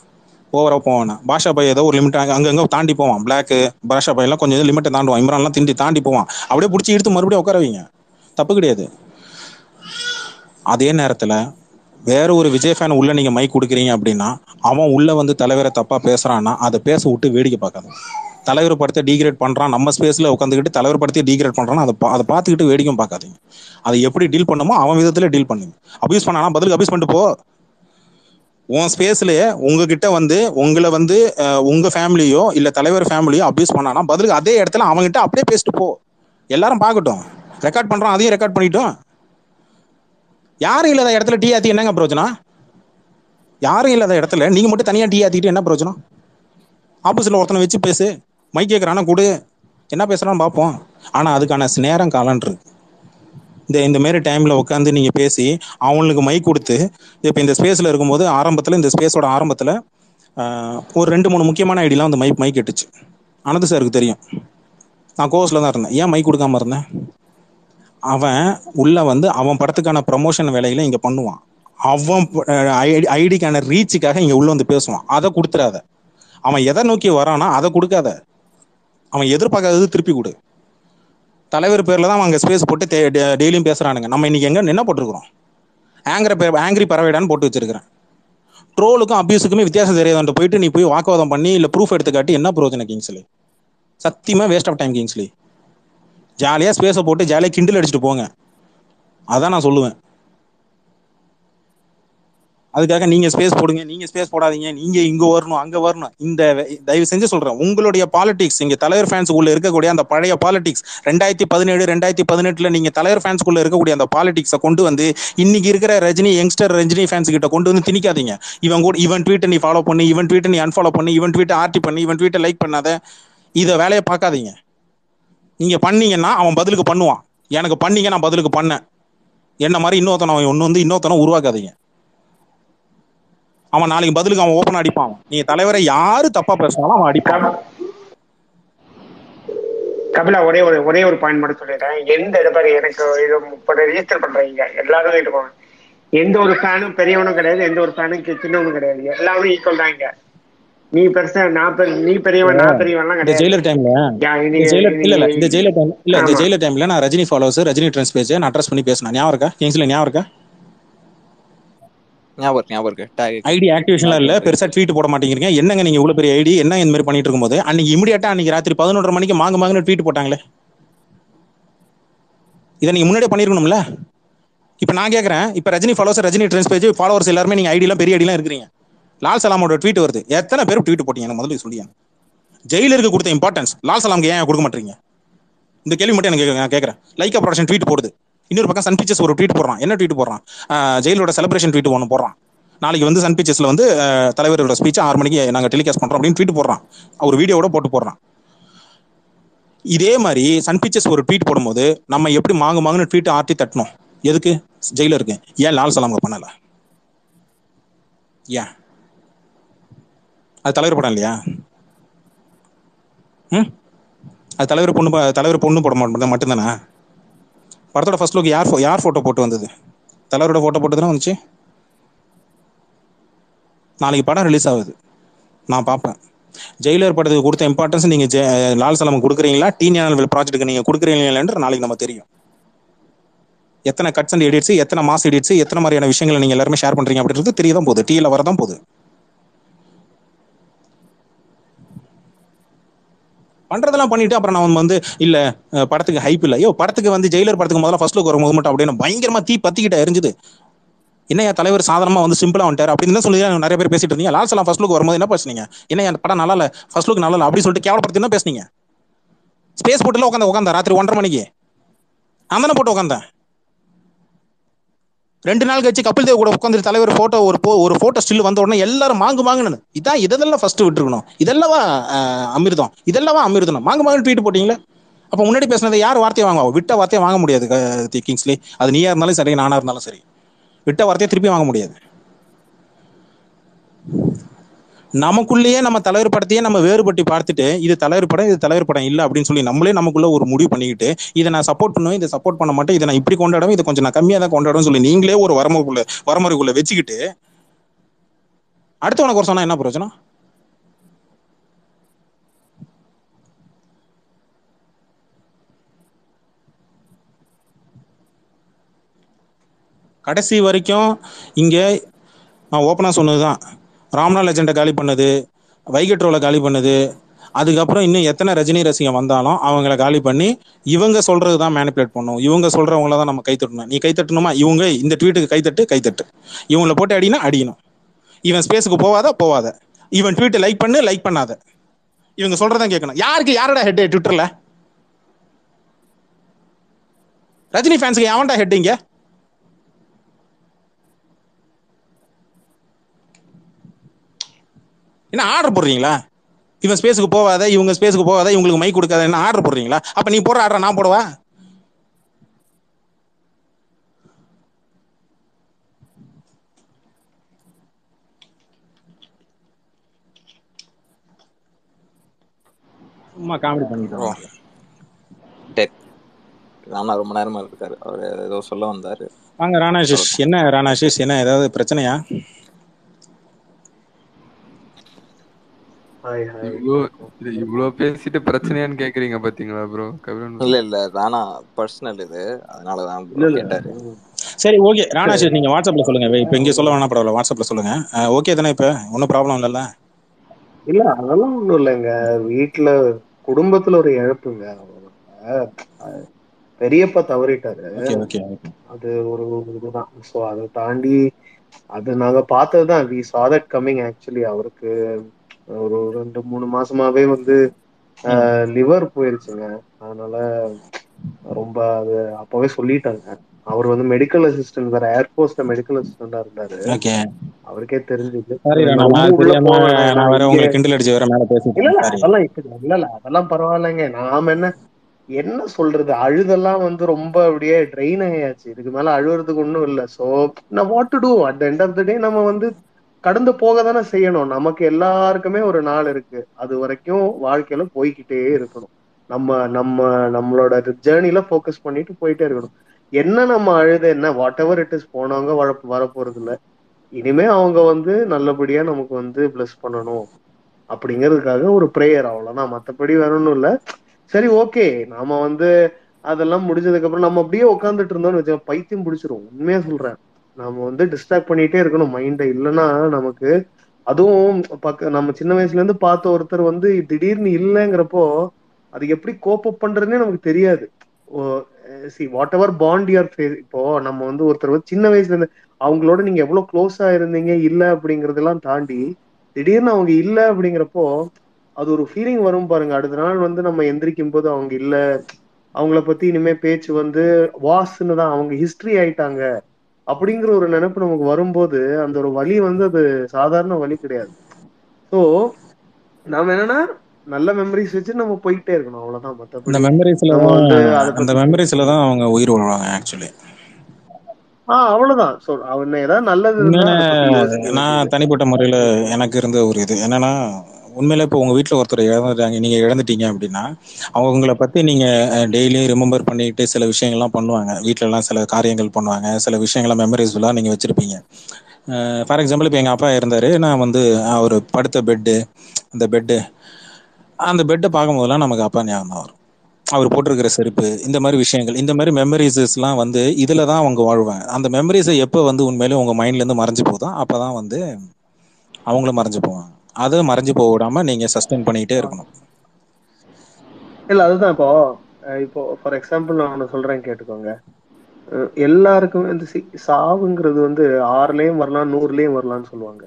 ஓவராக போவானா பாஷா பை ஏதோ ஒரு லிமிட் அங்கங்கே தாண்டி போவான். பிளாக்கு பாஷா பையெல்லாம் கொஞ்சம் லிமிட்டை தாண்டுவான். இம்ரான்லாம் திண்டி தாண்டி போவான். அப்படியே பிடிச்சி எடுத்து மறுபடியும் உட்கார வைங்க. தப்பு கிடையாது. அதே நேரத்தில் வேற ஒரு விஜய் ஃபேன் உள்ள நீங்க மைக் கொடுக்குறீங்க அப்படின்னா அவன் உள்ள வந்து தலைவரை தப்பா பேசுறான்னா அதை பேச விட்டு வேடிக்கை பார்க்காது. தலைவர் படத்தை டீக்ரேட் பண்றான் நம்ம ஸ்பேஸ்ல உட்காந்துக்கிட்டு தலைவர் படத்தை டீக்ரேட் பண்றான் அதை அதை பார்த்துக்கிட்டு வேடிக்கையும் பார்க்காதீங்க. அதை எப்படி டீல் பண்ணுமோ அவன் விதத்துல டீல் பண்ணுங்க. அபியூஸ் பண்ணானா பதிலுக்கு அபியூஸ் பண்ணிட்டு போ. உன் ஸ்பேஸ்லயே உங்ககிட்ட வந்து உங்களை வந்து உங்க ஃபேமிலியோ இல்ல தலைவர் ஃபேமிலியோ அபியூஸ் பண்ணானா பதிலுக்கு அதே இடத்துல அவங்ககிட்ட அப்படியே பேசிட்டு போ. எல்லாரும் பார்க்கட்டும். ரெக்கார்ட் பண்றான் அதையும் ரெக்கார்ட் பண்ணிட்டோம். யாரும் இல்லாத இடத்துல டீ ஆத்தி என்னங்க பிரயோஜனம்? யாரும் இல்லாத இடத்துல நீங்க மட்டும் தனியா டீ ஆத்திட்டு என்ன பிரயோஜனம்? ஆப்போசிட்ல ஒருத்தனை வச்சு பேசு. மைக் கேட்கறானா கொடு. என்ன பேசுறான்னு பார்ப்போம். ஆனா அதுக்கான நேரம் காலன் இந்த இந்த மாதிரி டைம்ல உட்காந்து நீங்க பேசி அவங்களுக்கு மைக் கொடுத்து இப்போ இந்த ஸ்பேஸ்ல இருக்கும்போது ஆரம்பத்துல இந்த ஸ்பேஸோட ஆரம்பத்துல ஒரு ரெண்டு மூணு முக்கியமான ஐடியெலாம் வந்து மைக் மைக் எட்டுச்சு அனந்த சாருக்கு தெரியும். நான் கோர்ஸில் தான் இருந்தேன். ஏன் மைக் கொடுக்காம இருந்தேன்? அவன் உள்ள வந்து அவன் படத்துக்கான ப்ரமோஷன் வேலையில இங்க பண்ணுவான். அவன் ஐடிக்கான ரீச்சுக்காக இங்க உள்ள வந்து பேசுவான். அதை கொடுத்துறாத. அவன் எதை நோக்கி வரானா அதை கொடுக்காத. அவன் எதிர்பார்க்காதது திருப்பி கொடு. தலைவர் பேர்ல தான் அவங்க ஸ்பேஸ் போட்டு டெ- டெய்லியும் பேசுறானுங்க. நம்ம இன்னைக்கு எங்க என்ன போட்டிருக்கிறோம். ஆங்கிற பே ஆங்கிரி பறவைடான்னு போட்டு வச்சிருக்கிறேன். ட்ரோலுக்கும் அபியூஸுக்குமே வித்தியாசம் தெரியாதுன்ட்டு போயிட்டு நீ போய் வாக்குவாதம் பண்ணி இல்லை ப்ரூஃப் எடுத்து காட்டி என்ன பிரயோஜனம் கிங்ஸ்லி சத்தியமா வேஸ்ட் ஆஃப் டைம் கிங்ஸ்லி ஜாலியா ஸ்பேஸை போட்டு ஜாலியா கிண்டில் அடிச்சுட்டு போங்க. அதான் நான் சொல்லுவேன். அதுக்காக நீங்க ஸ்பேஸ் போடுங்க நீங்க ஸ்பேஸ் போடாதீங்க நீங்க இங்க வரணும் அங்க வரணும். இந்த தயவு செஞ்சு சொல்றேன். உங்களுடைய பாலிடிக்ஸ் இங்க தலைவர் ஃபேன்ஸுக்குள்ள இருக்கக்கூடிய அந்த பழைய பாலிடிக்ஸ் ரெண்டாயிரத்தி பதினேழு ரெண்டாயிரத்தி பதினெட்டுல நீங்க தலைவர் ஃபேன்ஸுக்குள்ள இருக்கக்கூடிய அந்த பாலிடிக்ஸை கொண்டு வந்து இன்னைக்கு இருக்கிற ரஜினி யங்ஸ்டர் ரஜினி ஃபேன்ஸ் கிட்ட கொண்டு வந்து திணிக்காதீங்க. இவன் கூட இவன் ட்வீட்டை நீ ஃபாலோ பண்ணி இவன் ட்வீட்டை நீ அன்ஃபாலோ பண்ணி இவன் ட்வீட்டை ஆர்டி பண்ணி இவன் ட்வீட்டை லைக் பண்ணாத. இதை வேலையை பார்க்காதீங்க. நீங்க பண்ணீங்கன்னா அவன் பதிலுக்கு பண்ணுவான். எனக்கு பண்ணீங்க நான் பதிலுக்கு பண்ணேன். என்ன மாதிரி இன்னொருத்தனை அவன் ஒன்று வந்து இன்னொருத்தனை உருவாக்காதீங்க. அவன் நாளைக்கு பதிலுக்கு அவன் ஓப்பன் அடிப்பான். அவன். நீங்க தலைவரை யாரு தப்பா பேசினாலும் அவன் அடிப்பான். கபிலா ஒரே ஒரு ஒரே ஒரு பாயிண்ட் மட்டும் சொல்லிடுறேன். எந்த இடத்துல எனக்கு இது முப்பது ரிஜிஸ்டர் பண்றீங்க. எல்லாரும் இருக்கோம் எந்த ஒரு ஃபேனும் பெரியவனும் கிடையாது எந்த ஒரு ஃபேனும் சின்னவனும் கிடையாது. எல்லாரும் ஈக்குவல் தான் இங்க நீ பெருசா நான் நீ பெரியவன் நான் பெரியவன்லாம் இந்த ஜெயிலர் டைம்ல ஜெயிலர் இல்ல இல்ல இந்த ஜெயிலர் டைம் இல்ல இந்த. ஜெயிலர் டைம்ல நான் Rajini followers Rajini trends page நான் அட்ரஸ் பண்ணி பேசினேன் ஞாபகம் இருக்கா? கிங்ஸ்ல ஞாபகம் இருக்கா? ஞாபகம் ஞாபகம் ஐடி ஆக்டிவேஷன்ல இல்ல பெருசா ட்வீட் போட மாட்டேங்கிறீங்க. என்னங்க நீங்க இவ்வளவு பெரிய ஐடி என்ன இந்த மாதிரி பண்ணிட்டு இருக்கும்போது? அன்னைக்கு இமிடியட்டா அன்னைக்கு ராத்திரி பதினொன்றரை மணிக்கு மாங்க மாங்கன்னு ட்வீட் போட்டாங்களே. இதை நீங்க முன்னாடியே பண்ணிருக்கணும்ல? இப்ப நான் கேக்குறேன் இப்ப Rajini followers Rajini trends page followers எல்லாருமே நீங்க ஐடிலாம் பெரிய ஐடிலாம் இருக்கிறீங்க. லால் சலாமோட ட்வீட் வருது. எத்தனை பேர் ட்வீட் போட்டீங்க? எனக்கு முதல்ல சொல்லியா. ஜெயிலருக்கு கொடுத்த இம்பார்ட்டன்ஸ் லால் சலாம்க்கு ஏன் கொடுக்க மாட்டீங்க? இந்த கேள்வி மட்டும் எனக்கு நான் கேட்கறேன். லைக் ப்ரொடக்ஷன் ட்வீட் போடுது. இன்னொரு பக்கம் சன் பிக்சர்ஸ் ஒரு ட்வீட் போடுறான். என்ன ட்வீட் போடுறான்? ஜெயிலோட செலிப்ரேஷன் ட்வீட் ஒன்று போடுறான். நாளைக்கு வந்து சன் பிக்சர்ஸ்ல வந்து தலைவரோட ஸ்பீச் ஆறு மணிக்கு நாங்கள் டெலிகாஸ்ட் பண்றோம் அப்படின்னு ட்வீட் போடுறான். அவர் வீடியோட போட்டு போடுறான். இதே மாதிரி சன் பிக்சர்ஸ் ஒரு ட்வீட் போடும்போது நம்ம எப்படி மாங்கு மாங்குன்னு ட்வீட் ஆர்டி தட்டணும்? எதுக்கு? ஜெயிலருக்கு. ஏன் லால் சலாம்க பண்ணலை? ஏன்? அது தலைவர் படம் இல்லையா? ம்? அது தலைவர் பொண்ணு ப- தலைவர் பொண்ணு போட மாட்டேன் மட்டும்தானே? படத்தோட ஃபர்ஸ்ட் லுக் யார் யார் ஃபோட்டோ போட்டு வந்தது? தலைவரோட ஃபோட்டோ போட்டு தானே வந்துச்சு? நாளைக்கு படம் ரிலீஸ் ஆகுது. நான் பார்ப்பேன். ஜெயிலர் படத்துக்கு கொடுத்த இம்பார்ட்டன்ஸ் நீங்கள் ஜெ- லால் சலம் கொடுக்குறீங்களா? டி ஞானவேல் ப்ராஜெக்ட்டுக்கு நீங்கள் கொடுக்குறீங்களான்ற நாளைக்கு நம்ம தெரியும். எத்தனை கட்ஸ் அண்ட் எடிட்ஸ் எத்தனை மாஸ் எடிட்ஸ் எத்தனை மாதிரியான விஷயங்களை நீங்கள் எல்லாருமே ஷேர் பண்ணுறீங்க அப்படின்றது தெரிய தான் போகுது. டீயில் வரதான் போகுது. பண்றதெல்லாம் பண்ணிட்டு அப்புறம் நான் வந்து இல்ல படத்துக்கு ஹைப் இல்ல. ஐயோ படத்துக்கு வந்து ஜெயிலர் படத்துக்கு முதல்ல ஃபர்ஸ்ட் லுக் வரும்போது மட்டும் அப்படின்னு பயங்கரமா தீ பத்திக்கிட்ட எரிஞ்சுது. என்னையா தலைவர் சாதாரணமா வந்து சிம்பிளா வந்துட்டாரு. அப்படின்னு தான் சொல்லி நிறைய பேர் பேசிட்டு இருந்தீங்க. லால் சலாம் ஃபர்ஸ்ட் லுக் வரும்போது என்ன பேசுனீங்க? என்ன என் படம் நல்லா இல்ல ஃபர்ஸ்ட் லுக் நல்லா இல்ல அப்படின்னு சொல்லிட்டு கேவலப்படுத்தி தான் பேசுனீங்க. ஸ்பேஸ் போட்டுல உட்காந்து உட்காந்தேன் ராத்திரி ஒன்றரை மணிக்கு. நான் தானே போட்டு உட்காந்தேன். ரெண்டு நாள் கழிச்சு கபில் தேவ் கூட உட்காந்து தலைவர் போட்டோ ஒரு போ ஒரு போட்டோ ஸ்டில் வந்த உடனே எல்லாரும் மாங்கு மாங்குன்னு. இதான் இதெல்லாம் ஃபர்ஸ்ட் விட்டுருக்கணும். இதெல்லாம் அமிர்தம்? இதெல்லாம் அமிர்தம்? மாங்கு மாங்கு ட்வீட் போட்டீங்களா? அப்போ முன்னாடி பேசினதை யார் வார்த்தையை வாங்குவா? விட்ட வார்த்தையை வாங்க முடியாது தி கிங்ஸ்லி. அது நீயா இருந்தாலும் சரி நானா இருந்தாலும் சரி. விட்ட வார்த்தையை திருப்பி வாங்க முடியாது. நமக்குள்ளேயே நம்ம தலைவர் படத்தையே நம்ம வேறுபட்டு பார்த்துட்டு இது தலைவர் படம் இது தலைவர் படம் இல்லை அப்படின்னு சொல்லி நம்மளே நமக்குள்ள ஒரு முடிவு பண்ணிக்கிட்டு இதை நான் சப்போர்ட் பண்ணுவேன் இதை சப்போர்ட் பண்ண மாட்டேன் இதை நான் இப்படி கொண்டாடுவேன் இதை கொஞ்சம் நான் கம்மியாக தான் கொண்டாடுவேன் சொல்லி நீங்களே ஒரு வரமுறைக்குள்ள வரமுறைக்குள்ள வச்சுக்கிட்டு அடுத்து உனக்கு ஒரு சொன்னா என்ன பிரச்சனை கடைசி வரைக்கும் இங்கே நான் ஓப்பனாக சொன்னது தான் ராம்னா லெஜெண்டை காலி பண்ணது வைகட்ரோல காலி பண்ணது அதுக்கப்புறம் இன்னும் எத்தனை ரஜினி ரசிகன் வந்தாலும் அவங்கள காலி பண்ணி இவங்க சொல்றது தான் மேனிப்புலேட் பண்ணும். இவங்க சொல்றவங்கள தான் நம்ம கைத்தட்டணும். நீ கைத்தட்டணுமா? இவங்க இந்த ட்வீட்டுக்கு கைத்தட்டு கைத்தட்டு. இவங்கள போட்டு அடினா அடிக்கணும் இவன் ஸ்பேஸுக்கு போவாத? போவாத. இவன் ட்வீட்டை லைக் பண்ணு லைக் பண்ணாத. இவங்க சொல்றதான் கேட்கணும். யாருக்கு? யாரோட ஹெட் ட்விட்டர்ல ரஜினி ஃபேன்ஸுக்கு எவன்டா ஹெட் இங்கே? என்ன ஆர்டர் போடுறீங்களா? இவன் ஸ்பேஸுக்கு போவாத இவங்க ஸ்பேஸுக்கு போவாத இவங்களுக்கு மைக் கொடுக்காத என்ன ஆர்டர் போடுறீங்களா? அப்ப நீ போடுற ஆர்டர் நான் போடவா? சும்மா காமெடி. டெட் ராணா ரொம்ப நேரமா இருக்காரு. அவர் ஏதோ சொல்ல வந்தாரு. வாங்க ராணாஷிஷ் என்ன ராணாஷிஷ் என்ன ஏதாவது பிரச்சனையா? இது இவ்வளோ பேசிட்டு பிரச்சனையான்னு கேக்குறீங்க பாத்தீங்களா ப்ரோ கபிலன் இல்ல இல்ல ராணா பர்சனல் இது. bro இல்ல கேட்டாரு. சரி ஓகே ராணாஷிஷ் நீங்க வாட்ஸ்அப்ல சொல்லுங்க. இப்ப இங்க சொல்ல வேணாம் பரவாயில்ல. வாட்ஸ்அப்ல சொல்லுங்க. ஓகே தானே இப்ப? ஒன்றும் ப்ராப்ளம் இல்லைல்ல? இல்ல அதெல்லாம் ஒண்ணும் இல்லைங்க. வீட்டுல குடும்பத்துல ஒரு இழப்புங்க. பெரியப்பா தவறிட்டாரு. ஓகே ஓகே அது ஒரு இதுதான். ஸோ அதை தாண்டி அது நாங்க பார்த்ததுதான். We saw that coming actually அவருக்கு. ஒரு ரெண்டு மூணு மாசமாவே வந்து லிவர் போயிருச்சுங்க. அதனால ரொம்ப அது அப்பவே சொல்லிட்டாங்க. அவர் வந்து மெடிக்கல் அசிஸ்டன்ட் வேற ஏர்போர்ட்ஸ்ல மெடிக்கல் அசிஸ்டண்டா இருந்தாரு. அவருக்கே தெரிஞ்சது. அதெல்லாம் பரவாயில்லைங்க. நாம என்ன என்ன சொல்றது? அழுதெல்லாம் வந்து ரொம்ப அப்படியே ட்ரெயின் ஆயாச்சு. இதுக்கு மேல அழுவுறதுக்கு ஒண்ணும் இல்ல. சோ நான் what to do at end of the day நம்ம வந்து கடந்து போக தானே செய்யணும். நமக்கு எல்லாருக்குமே ஒரு நாள் இருக்கு. அது வரைக்கும் வாழ்க்கையில போய்க்கிட்டே இருக்கணும். நம்ம நம்ம நம்மளோட ஜேர்னில ஃபோக்கஸ் பண்ணிட்டு போயிட்டே இருக்கணும். என்ன நம்ம அழுது என்ன வாட் எவர் இட் இஸ் போனவங்க வர வரப்போறது இல்லை இனிமே அவங்க வந்து நல்லபடியா நமக்கு வந்து பிளஸ் பண்ணணும். அப்படிங்கிறதுக்காக ஒரு ப்ரேயர் அவ்வளோதான் மற்றபடி வேற இல்லை. சரி ஓகே நாம வந்து அதெல்லாம் முடிஞ்சதுக்கு அப்புறம் நம்ம அப்படியே உட்காந்துட்டு இருந்தோம்னு வச்சோம் பைத்தியம் பிடிச்சிரும். உண்மையா சொல்றேன். நம்ம வந்து டிஸ்ட்ராக்ட் பண்ணிட்டே இருக்கணும் மைண்டை இல்லைன்னா நமக்கு அதுவும் பக்க நம்ம சின்ன வயசுல இருந்து பார்த்த ஒருத்தர் வந்து திடீர்னு இல்லைங்கிறப்போ அது எப்படி கோப்பப் பண்றதுன்னே நமக்கு தெரியாது. See whatever bond you are இப்போ நம்ம வந்து ஒருத்தர் வந்து சின்ன வயசுல இருந்து அவங்களோட நீங்க எவ்வளவு க்ளோஸா இருந்தீங்க இல்ல அப்படிங்கறதெல்லாம் தாண்டி திடீர்னு அவங்க இல்ல அப்படிங்கிறப்போ அது ஒரு ஃபீலிங் வரும் பாருங்க. அடுத்த நாள் வந்து நம்ம எந்திரிக்கும் போது அவங்க இல்ல. அவங்கள பத்தி இனிமே பேச்சு வந்து வாஸ்ன்னு தான் அவங்க ஹிஸ்டரி ஆயிட்டாங்க. அப்படிங்கிற ஒரு நினைப்பு நமக்கு வரும்போது அந்த ஒரு வலி வந்து அது சாதாரண வலி கிடையாது. ஸோ நாம என்னன்னா நல்ல மெமரிஸ் வச்சு நம்ம போயிட்டே இருக்கணும். அவ்வளவுதான். மத்தபடி மெமரிஸ்ல நம்ம தான் அந்த மெமரிஸ்ல தான் அவங்க உயிர் வாழ்வாங்க ஆக்சுவலி ஆஹ் அவ்வளவுதான். ஸோ அவன் ஏதாவது நல்லது நான் தனிப்பட்ட முறையில எனக்கு இருந்த ஒரு இது. என்னன்னா உண்மையில இப்போ உங்க வீட்டில் ஒருத்தர் இழந்துட்டாங்க நீங்க இழந்துட்டீங்க அப்படின்னா அவங்கள பத்தி நீங்க டெய்லியும் ரிமெம்பர் பண்ணிட்டு சில விஷயங்கள்லாம் பண்ணுவாங்க. வீட்ல எல்லாம் சில காரியங்கள் பண்ணுவாங்க. சில விஷயங்கள்லாம் மெமரிஸ்லாம் நீங்க வச்சிருப்பீங்க. ஃபார் எக்ஸாம்பிள் இப்போ எங்க அப்பா இருந்தாரு நான் வந்து அவர் படுத்த பெட்டு அந்த பெட்டு அந்த பெட்டை பார்க்கும்போதெல்லாம் நமக்கு அப்பா ஞாபகம் தான் வரும். அவர் போட்டிருக்கிற செருப்பு இந்த மாதிரி விஷயங்கள் இந்த மாதிரி மெமரிஸஸ்லாம் வந்து இதில் தான் அவங்க வாழ்வாங்க. அந்த மெமரிஸை எப்போ வந்து உண்மையிலே உங்கள் மைண்ட்லேருந்து மறைஞ்சு போதோ அப்போ தான் வந்து அவங்களும் மறைஞ்சு போவாங்க. அதை மறைஞ்சு போக விடாம நீங்க சஸ்டெயின் பண்ணிட்டே இருக்கணும். இல்ல அதுதான் இப்போ இப்போ ஃபார் எக்ஸாம்பிள் நான் ஒன்று சொல்றேன் கேட்டுக்கோங்க. எல்லாருக்குமே வந்து சி- சாவுங்கிறது வந்து ஆறுலயும் வரலாம் நூறுலயும் வரலாம்னு சொல்லுவாங்க.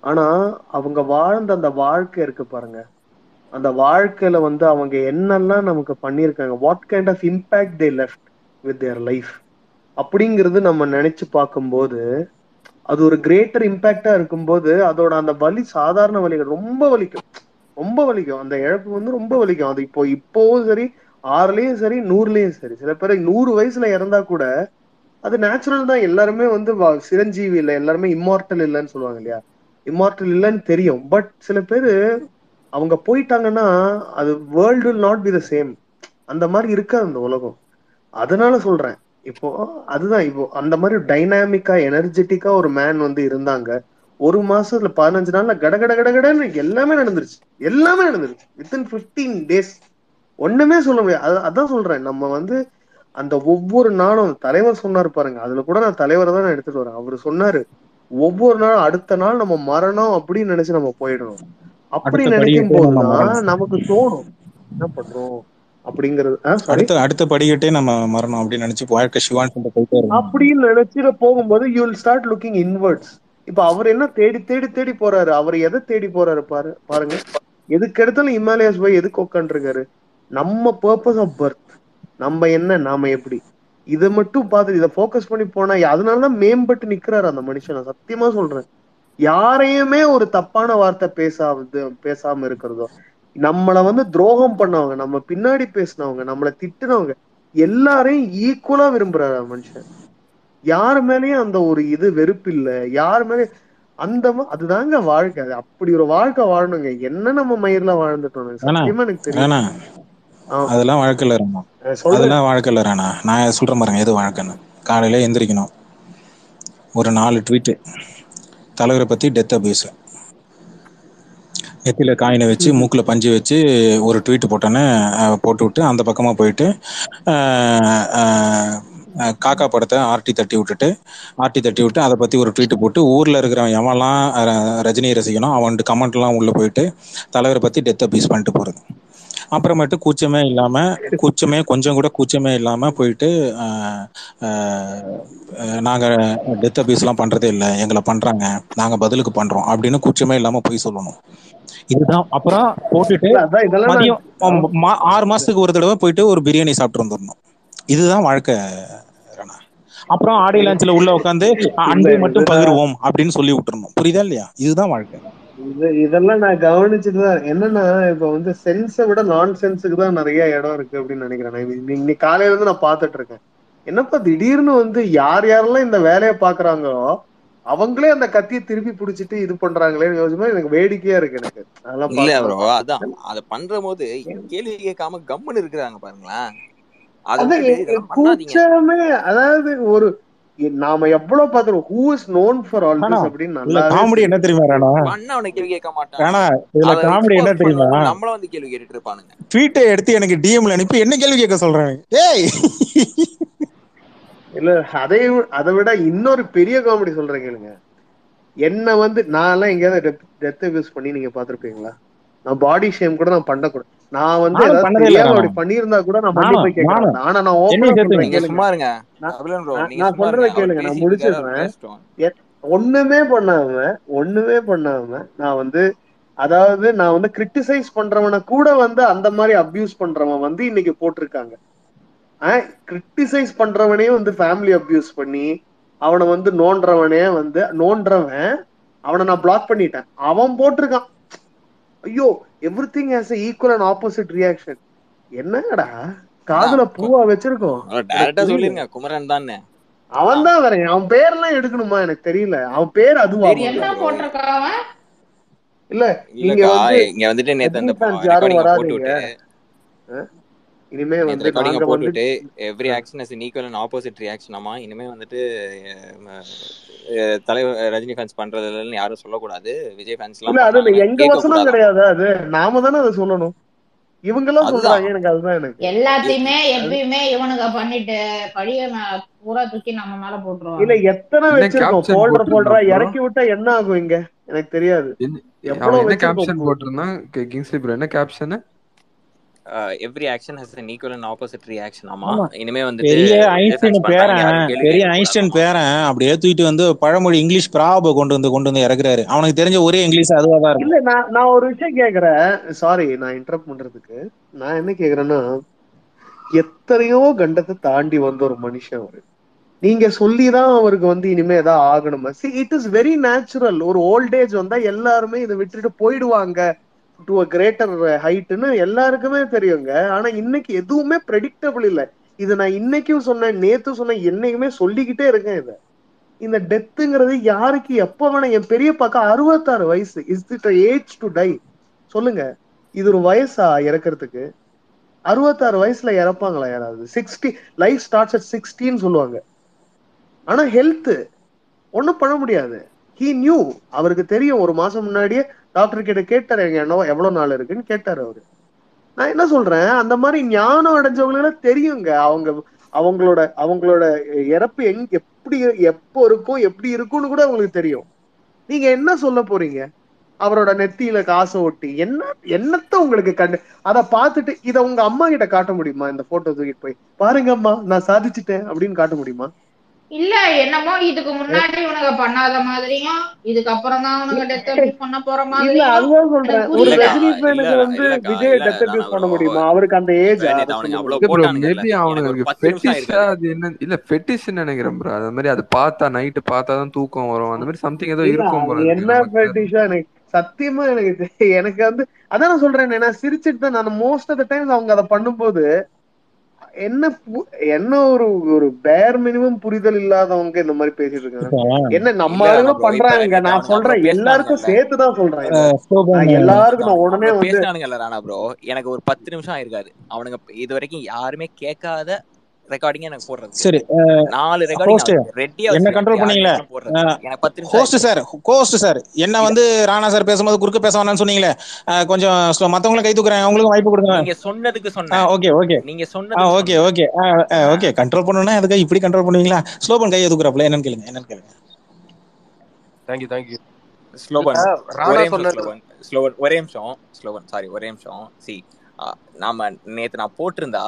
ஆனா அவங்க வாழ்ந்த அந்த வாழ்க்கை இருக்கு பாருங்க. அந்த வாழ்க்கையில வந்து அவங்க என்னெல்லாம் நமக்கு பண்ணியிருக்காங்க what kind of impact they left with their life அப்படிங்கிறது நம்ம நினைச்சு பார்க்கும்போது அது ஒரு கிரேட்டர் இம்பாக்டா இருக்கும்போது அதோட அந்த வலி சாதாரண வலிகள் ரொம்ப வலிக்கும். ரொம்ப வலிக்கும். அந்த இழப்பு வந்து ரொம்ப வலிக்கும். அது இப்போ இப்போவும் சரி ஆறுலயும் சரி நூறுலயும் சரி. சில பேர் நூறு வயசுல இறந்தா கூட அது நேச்சுரல் தான். எல்லாருமே வந்து வ- சிரஞ்சீவி இல்லை. எல்லாருமே இம்மார்டல் இல்லைன்னு சொல்லுவாங்க இல்லையா? இம்மார்டல் இல்லைன்னு தெரியும். பட் சில பேர் அவங்க போயிட்டாங்கன்னா அது world will not be the same அந்த மாதிரி இருக்காது அந்த உலகம். அதனால சொல்றேன். இப்போ அதுதான் இப்போ அந்த மாதிரி டைனாமிக்கா எனர்ஜெட்டிக்கா ஒரு மேன் வந்து இருந்தாங்க. ஒரு மாசத்துல பதினஞ்சு நாள்ல கட கட கட கடன்னு எல்லாமே நடந்துருச்சு. எல்லாமே நடந்துருச்சு. வித்தின் 15 டேஸ் ஒண்ணுமே சொல்ல முடியாது. அது- அதான் சொல்றேன். நம்ம வந்து அந்த ஒவ்வொரு நாளும் தலைவர் சொன்னாரு பாருங்க. அதுல கூட நான் தலைவரை தான் நான் எடுத்துட்டு வரேன். அவரு சொன்னாரு ஒவ்வொரு நாளும் அடுத்த நாள் நம்ம மரணம் அப்படின்னு நினைச்சு நம்ம போயிடணும். அப்படி நினைக்கும் போதுதான். நமக்கு தோணும் என்ன பண்றோம்? அப்படிங்கிறது அடுத்த அடுத்த படிக்கட்டே நம்ம மரணம் அப்படின்னு நினைச்சு வாழ்க்கை சிவான் அப்படின்னு நினைச்சிட போகும்போது you will start looking inwards இப்ப அவர் என்ன தேடி தேடி தேடி போறாரு? அவர் எதை தேடி போறாரு பாரு பாருங்க. எதுக்கு எடுத்தாலும் இமாலயாஸ் போய் எதுக்கு உட்காந்துருக்காரு நம்ம பர்பஸ் ஆஃப் பர்த் நம்ம என்ன நாம எப்படி? இதை மட்டும் பார்த்து இதை ஃபோக்கஸ் பண்ணி போனா அதனாலதான் மேம்பட்டு நிக்கிறாரு அந்த மனுஷன். நான் சத்தியமா சொல்றேன். யாரையுமே ஒரு தப்பான வார்த்தை பேசாது பேசாம இருக்கிறதோ நம்மள வந்து துரோகம் பண்ணவங்க நம்ம பின்னாடி பேசினவங்க நம்மள திட்டுனவங்க எல்லாரையும் ஈக்குவலா விரும்புறாரு மனுஷன். யார் மேலயும் அந்த ஒரு இது வெறுப்பு இல்ல யார் மேலே அந்த அதுதாங்க வாழ்க்கை. அது அப்படி ஒரு வாழ்க்கை வாழணுங்க. என்ன நம்ம மயிர்ல வாழ்ந்துட்டோம் சத்தியமா எனக்கு தெரியும். அதெல்லாம் வாழ்க்கையில இருக்கணும் அதெல்லாம் வாழ்க்கையில ராணா நான் சொல்றேன் பாருங்க எது வாழ்க்கைன்னு. காலையில எந்திரிக்கணும். ஒரு நாலு ட்வீட்டு தலைவரை பத்தி டெத் அபியூஸ் நெத்தியில காயினை வச்சு மூக்குல பஞ்சு வச்சு ஒரு ட்வீட் போட்டோன்னே போட்டு விட்டு அந்த பக்கமா போயிட்டு காக்கா படத்தை ஆர்டி தட்டி விட்டுட்டு ஆர்டி தட்டி விட்டு அதை பத்தி ஒரு ட்வீட் போட்டு ஊர்ல இருக்கிறவன் எவன்லாம் ரஜினியை ரசிக்கணும் அவன்ட்டு கமெண்ட்லாம் உள்ள போயிட்டு தலைவரை பத்தி டெத் அபியூஸ் பண்ணிட்டு போறது. அப்புறமேட்டு கூச்சமே இல்லாம கூச்சமே கொஞ்சம் கூட கூச்சமே இல்லாம போயிட்டு அஹ், அஹ், அஹ், நாங்க டெத் அபியூஸ்லாம் பண்றதே இல்லை எங்களை பண்றாங்க நாங்க பதிலுக்கு பண்றோம் அப்படின்னு கூச்சமே இல்லாம போய் சொல்லணும். இதுதான். அப்புறம் போட்டுட்டு மதியம் ஆறு மாசத்துக்கு ஒரு தடவை போயிட்டு ஒரு பிரியாணி சாப்பிட்டு வந்துடணும் இதுதான் வாழ்க்கை. அப்புறம் ஆடியோ லான்ச்ல உள்ள உட்காந்து அன்பை மட்டும் பகிர்வோம் அப்படின்னு சொல்லி விட்டுறணும். புரியுதா இல்லையா? இதுதான் வாழ்க்கை. இது இதெல்லாம் நான் கவனிச்சுட்டு தான் என்னன்னா இப்ப வந்து சென்ஸை விட நான் சென்ஸுக்கு தான் நிறைய இடம் இருக்கு அப்படின்னு நினைக்கிறேன் நான். இன்னைக்கு காலையில இருந்து நான் பார்த்துட்டு இருக்கேன். என்னப்பா திடீர்னு வந்து யார் யாரெல்லாம் இந்த வேலையை பாக்குறாங்களோ அவங்களே அந்த கத்தியை திருப்பி பிடிச்சிட்டு இது பண்றாங்களேன்னு யோசிச்சுமா எனக்கு வேடிக்கையா இருக்கு எனக்கு. அதெல்லாம் இல்ல ப்ரோ அதான். அத பண்ற போது கேள்வி கேட்காம கம்முன்னு இருக்கிறாங்க பாருங்களேன். கூச்சமே அதாவது ஒரு நாம எவ்வளவு பாத்துருவோம் who is known for all this அப்படின்னு நல்லாவே காமெடி என்ன தெரியும் ராணா? பண்ண அவனை கேள்வி கேட்க மாட்டான். ராணா இதுல காமெடி என்ன தெரியுமா? நம்மள வந்து கேள்வி கேட்டுட்டு இருப்பானுங்க. ட்வீட்டை எடுத்து எனக்கு டிஎம்ல அனுப்பி என்ன கேள்வி கேட்க சொல்றேன். ஏய் இல்ல அதை வி- அதை விட இன்னொரு பெரிய காமெடி சொல்றேன் கேளுங்க. என்ன வந்து நான் எல்லாம் எங்கேயாவது டெத் அபியூஸ் பண்ணி நீங்க பாத்திருப்பீங்களா நான் பாடி ஷேம் கூட நான் பண்ணக்கூடாது. நான் வந்து தெரியாம அப்படி பண்ணியிருந்தா கூட நான் மன்னிப்பு ஆனா நான் சும்மா இருங்க நான் சொல்றதை கேளுங்க. நான் முடிச்சிடுறேன். ஒண்ணுமே பண்ணாம ஒண்ணுமே பண்ணாம நான் வந்து அதாவது நான் வந்து கிரிட்டிசைஸ் பண்றவனை கூட வந்து அந்த மாதிரி அபியூஸ் பண்றவன் வந்து இன்னைக்கு போட்டிருக்காங்க. கிரிட்டிசைஸ் பண்றவனே வந்து ஃபேமிலி அபியூஸ் பண்ணி அவனை வந்து நோன்றவனே வந்து நோன்றவன் அவனை நான் பிளாக் பண்ணிட்டேன். அவன் போட்டிருக்கான். ஐயோ everything has equal and opposite reaction என்னடா காதுல பூவா வச்சிருக்கோம். டைரக்டா சொல்லிருங்க குமரன் தானே அவன் தான் வேற அவன் பேர்லாம் எடுக்கணுமா? எனக்கு தெரியல. அவன் பேர் அதுவா? ப்ரோ இல்ல நீங்க இல்லக்கா வந்து இங்க வந்துட்டு நேத்து அந்த போட்டு வராதீங்க. விட்டு. அஹ் இனிமே வந்து ரெக்கார்டிங்க நாங்க போட்டு வந்து விட்டு every action is equal and opposite ரியாக்ஷனாமா இனிமே வந்துட்டு தலைவர் ரஜினி ஃபேன்ஸ் பண்றதுலன்னு யாரும் சொல்லக்கூடாது. விஜய் ஃபேன்ஸ் இல்ல எல்லாம் அது எங்க வசனம் கிடையாது அது. நாம தானே அதை சொல்லணும். இவங்க எல்லாம் சொல்றாங்க. எனக்கு அதுதான் எனக்கு. எல்லாத்தையுமே எப்பயுமே இவனுங்க பண்ணிட்டு பழிய பூரா தூக்கி நம்ம மேல இல்ல போட்டுருவாங்க எத்தனை வச்சிருக்கோம்? போல்டர் போல்டரா இறக்கி விட்டா என்ன ஆகும் இங்க? எனக்கு தெரியாது. என்ன கேப்ஷன் போ- போட்டிருந்தான்? கிங்ஸ்லி என்ன caption every action has an equal and opposite reaction. ஆமா இனிமே வந்துட்டு பெரிய ஐன்ஸ்டைன் பேரன் பெரிய ஐன்ஸ்டைன் பேரன் அப்படியே தூக்கிட்டு வந்து பழமொழி இங்கிலீஷ் ப்ராப கொண்டு வந்து கொண்டு வந்து இறக்குறாரு. அவனுக்கு தெரிஞ்ச ஒரே இங்கிலீஷ் அதுவா தான் இல்ல நான் நான் ஒரு விஷயம் கேக்குறேன். சாரி நான் இன்டரப்ட் பண்றதுக்கு. நான் என்ன கேக்குறேன்னா எத்தனையோ கண்டத்தை தாண்டி வந்த ஒரு மனுஷன் அவரு. நீங்க சொல்லிதான் அவருக்கு வந்து இனிமே ஏதாவது ஆகணுமா? See it is very natural ஒரு ஓல்ட் ஏஜ் வந்தா எல்லாருமே இதை விட்டுட்டு போயிடுவாங்க. டு அ கிரேட்டர் ஹைட்னு எல்லாருக்குமே தெரியுங்க. ஆனா இன்னைக்கு எதுவுமே ப்ரெடிக்டபிள் இல்ல. இது நான் இன்னைக்கும் சொன்னேன் நேத்து சொன்னேன் என்னைக்குமே சொல்லிக்கிட்டே இருக்கேன் இதை. இந்த டெத்துங்கிறது யாருக்கு எப்ப வேணா என் பெரியப்பாக்கா அறுபத்தாறு வயசு. Is it age to die சொல்லுங்க. இது ஒரு வயசா இறக்கறதுக்கு? அறுபத்தாறு வயசுல இறப்பாங்களா யாராவது? சிக்ஸ்டி லைஃப் ஸ்டார்ட்ஸ் அட் சிக்ஸ்டின்னு சொல்லுவாங்க. ஆனா ஹெல்த் ஒன்னும் பண்ண முடியாது. ஹீ நியூ அவருக்கு தெரியும் ஒரு மாசம் முன்னாடியே டாக்டர் கிட்ட கேட்டாரு எங்க என்ன எவ்வளவு நாள் இருக்குன்னு கேட்டாரு அவரு. நான் என்ன சொல்றேன்? அந்த மாதிரி ஞானம் அடைஞ்சவங்களுக்கு தெரியுங்க. அவங்க அவங்களோட அவங்களோட இறப்பு எங் எப்படி எப்போ இருக்கும் எப்படி இருக்கும்னு கூட அவங்களுக்கு தெரியும். நீங்க என்ன சொல்ல போறீங்க? அவரோட நெத்தியில காசை ஒட்டி என்ன என்னத்த உங்களுக்கு கண்டு அதை பார்த்துட்டு இதை உங்க அம்மா கிட்ட காட்ட முடியுமா? இந்த போட்டோ தூக்கிட்டு போய் பாருங்க அம்மா நான் சாதிச்சுட்டேன் அப்படின்னு காட்ட முடியுமா? இல்ல என்னமோ இதுக்கு முன்னாடி இவனுங்க பண்ணாத மாதிரியும் இதுக்கு அப்புறம் தான் உனக்கு டெத் அபியூஸ் பண்ண போற இல்ல மாதிரியும் அதுதான் சொல்றேன். ஒரு ரஜினி ஃபேனுக்கு வந்து விஜய் டெத் அபியூஸ் பண்ண ப்ரோ முடியுமா? அவருக்கு அந்த ஏஜ் ப்ரோ மேபி அவனுக்கு ஃபெட்டிஷா அது என்ன இல்ல ஃபெட்டிஷ்னு நினைக்கிறேன் ப்ரோ அது மாதிரி அது பார்த்தா நைட்டு பார்த்தா தான் தூக்கம் வரும். அந்த மாதிரி சம்திங் ஏதோ இருக்கும் இருக்கு என்ன ஃபெட்டிஷா எனக்கு சத்தியமா எனக்கு எனக்கு வந்து அதான் நான் சொல்றேன் நான் சிரிச்சிட்டு தான் நான் மோஸ்ட் ஆஃப் த டைம்ஸ் அவங்க அதை பண்ணும்போது என்ன என்ன ஒரு ஒரு பேர் மினிமம் புரிதல் இல்லாதவங்க இந்த மாதிரி பேசிட்டு இருக்காங்க? என்ன நம்ம ஆளுங்க பண்றாங்க? நான் சொல்றேன் எல்லாருக்கும் பேசினானுங்கல்ல சேர்த்து தான் சொல்றேன் எல்லாருக்கும் நான் உடனே ராணா ப்ரோ எனக்கு ஒரு பத்து நிமிஷம் ஆயிருக்காது. அவனுங்க இது வரைக்கும் யாருமே கேட்காத ரெக்கார்டிங் எனக்கு போடுறதுக்கு சரி நாலு ரெக்கார்டிங் ஹோஸ்ட் ரெடியா என்ன கண்ட்ரோல் பண்ணீங்களே? எனக்கு பத்து நிமிஷம் ஹோஸ்ட் சார் ஹோஸ்ட் சார் என்ன வந்து ராணா சார் பேசும்போது குறுக்க பேச வேணாம்னு சொன்னீங்களே. கொஞ்சம் மத்தவங்களும் கை தூக்குறேன். அவங்களுக்கும் வாய்ப்பு கொடுங்க. நீங்க சொன்னதுக்கு சொன்னேன். ஓகே ஓகே நீங்க சொன்னதுக்கு ஓகே ஓகே ஓகே கண்ட்ரோல் பண்ணணும்னா அதுக்கு இப்படி கண்ட்ரோல் பண்ணுவீங்களா? ஸ்லோபன் கையை தூக்குறாப்ல என்னன்னு கேளுங்க என்னன்னு கேளுங்க. தேங்க்யூ தேங்க்யூ ஸ்லோபன் இல்ல ராணா ஒரே ஸ்லோபன் ஒரே நிமிஷம். ஸ்லோபன் சாரி ஒரே நிமிஷம். சி நாம நேத்து நான் போட்டிருந்தா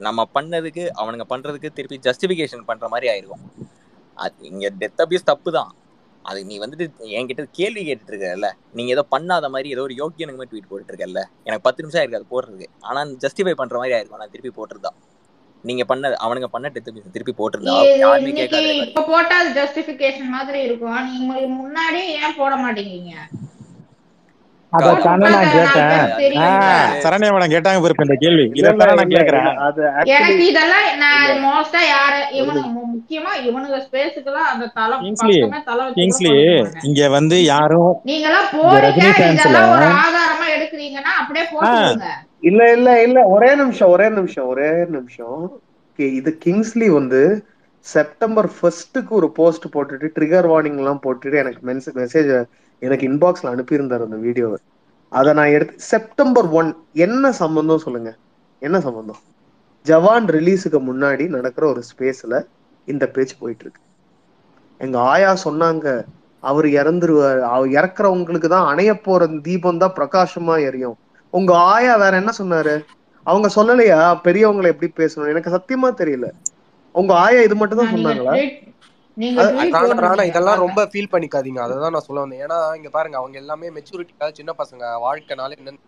நம்ம பண்ணதுக்கு அவனுங்க பண்றதுக்கு திருப்பி ஜஸ்டிபிகேஷன் பண்ற மாதிரி ஆயிருக்கும். அது இங்க டெத் அபியூஸ் தப்பு தான் அது நீ வந்துட்டு என்கிட்ட கேள்வி கேட்டுட்டு இருக்கல நீங்க ஏதோ பண்ணாத மாதிரி ஏதோ ஒரு யோக்கியனுக்கு மாதிரி ட்வீட் போட்டுட்டு இருக்கல எனக்கு பத்து நிமிஷம் ஆயிருக்கு அது போடுறதுக்கு. ஆனா ஜஸ்டிஃபை பண்ற மாதிரி ஆயிருக்கும். நான் திருப்பி போட்டிருந்தா. நீங்க பண்ண அவனுங்க பண்ண டெத் அபியூஸ் திருப்பி போட்டிருந்தா. யாருமே கேட்காத. இப்ப போட்டா ஜஸ்டிபிகேஷன் மாதிரி இருக்கும். நீங்க முன்னாடியே ஏன் போட மாட்டேங்கிறீங்க? அத அது தானே நான் கேட்டேன். சரண்யா மேடம் கேட்டாங்க பாரு இந்த கேள்வி. இல்ல இல்ல இதைத்தானே நான் இல்ல கேக்குறேன். இல்ல அது ஆக்சுவலி எனக்கு இதெல்லாம் நான் மோஸ்டா யாரு முக்கியமா அந்த தலை கிங்ஸ்லி கிங்ஸ்லி இங்க வந்து யாரும் நீங்கெல்லாம் இந்த போறீங்க இதெல்லாம் ஒரு ஆதாரமா எடுக்கிறீங்கன்னா அப்படியே இல்ல இல்ல இல்ல ஒரே நிமிஷம் ஒரே நிமிஷம் ஒரே நிமிஷம். இது கிங்ஸ்லி வந்து செப்டம்பர் ஃபர்ஸ்ட்டுக்கு ஒரு போஸ்ட் போட்டுட்டு ட்ரிகர் வார்னிங் எல்லாம் போட்டுட்டு எனக்கு மெசேஜ் எனக்கு இன்பாக்ஸ்ல அனுப்பியிருந்தாரு அந்த வீடியோவை அதை நான் எடுத்து செப்டம்பர் ஒன் என்ன சம்பந்தம் சொல்லுங்க? என்ன சம்பந்தம்? ஜவான் ரிலீஸுக்கு முன்னாடி நடக்கிற ஒரு ஸ்பேஸ்ல இந்த பேச்சு போயிட்டு இருக்கு எங்க ஆயா சொன்னாங்க அவர் இறந்துருவாரு. அவர் இறக்குறவங்களுக்கு தான் அணைய போற தீபம் தான் பிரகாசமா எரியும். உங்க ஆயா வேற என்ன சொன்னாரு? அவங்க சொல்லலையா? பெரியவங்களை எப்படி பேசணும்? எனக்கு சத்தியமா தெரியல. உங்க ஆயா இது மட்டும் தான் சொன்னாங்களா? இதெல்லாம் ரொம்ப ஃபீல் பண்ணிக்காதீங்க. அதை தான் நான் சொல்ல வந்தேன். ஏன்னா இங்க பாருங்க அவங்க எல்லாமே மெச்சூரிட்டிக்காக சின்ன பசங்க. வாழ்க்கைனால என்னன்னு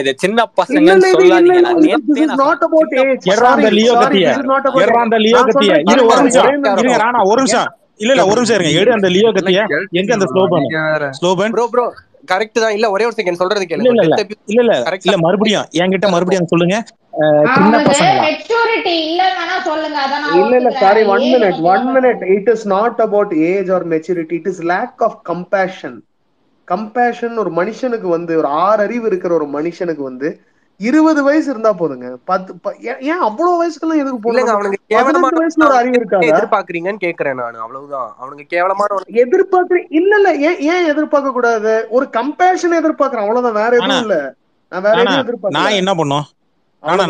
இது சின்ன இல்ல சொல்லாதீங்க. ஒரு நிமிஷம். ஒரே நிமிஷம் இருங்க ராணா ஒரு நிமிஷம். இல்ல இல்ல ஒரு நிமிஷம் இருங்க. எடு அந்த லியோ கத்திய எங்க அந்த slow burn slow burn bro bro correct தான். இல்ல ஒரே ஒரு செகண்ட் சொல்றது கேளுங்க இல்ல இல்ல இல்ல மறுபடியும் என்கிட்ட மறுபடியும் சொல்லுங்க. சின்ன இல்ல இல்ல சாரி ஒன் ஏஜ் மினிட் பத்தி ஒன் தான் மினிட் பேசணும் it is not about age or maturity it is lack of compassion compassion ஒரு மனுஷனுக்கு வந்து ஒரு ஆறு அறிவு இருக்கிற ஒரு மனுஷனுக்கு வந்து இருபது வயசு இருந்தா போதுங்க. பத்து ஏன் ஏன் அவ்வளவு வயசுக்கெல்லாம் எதுக்கு அவனுங்க பதினெட்டு வயசுல ஒரு அறிவு இருக்காதா? எதிர்பார்க்கறீங்கன்னு கேக்குறேன் நான் அவ்வளவுதான். அவனுங்க கேவலமான ஒரு எதிர்பார்க்கறேன் இல்ல இல்ல ஏன் ஏன் எதிர்பார்க்க கூடாது? ஒரு கம்பேஷன் எதிர்பார்க்கறேன் அவ்வளவுதான் வேற எதுவும் இல்ல. நான் வேற எதுவும் எதிர்பார்க்கல. நான் என்ன பண்ணோம் ஆனா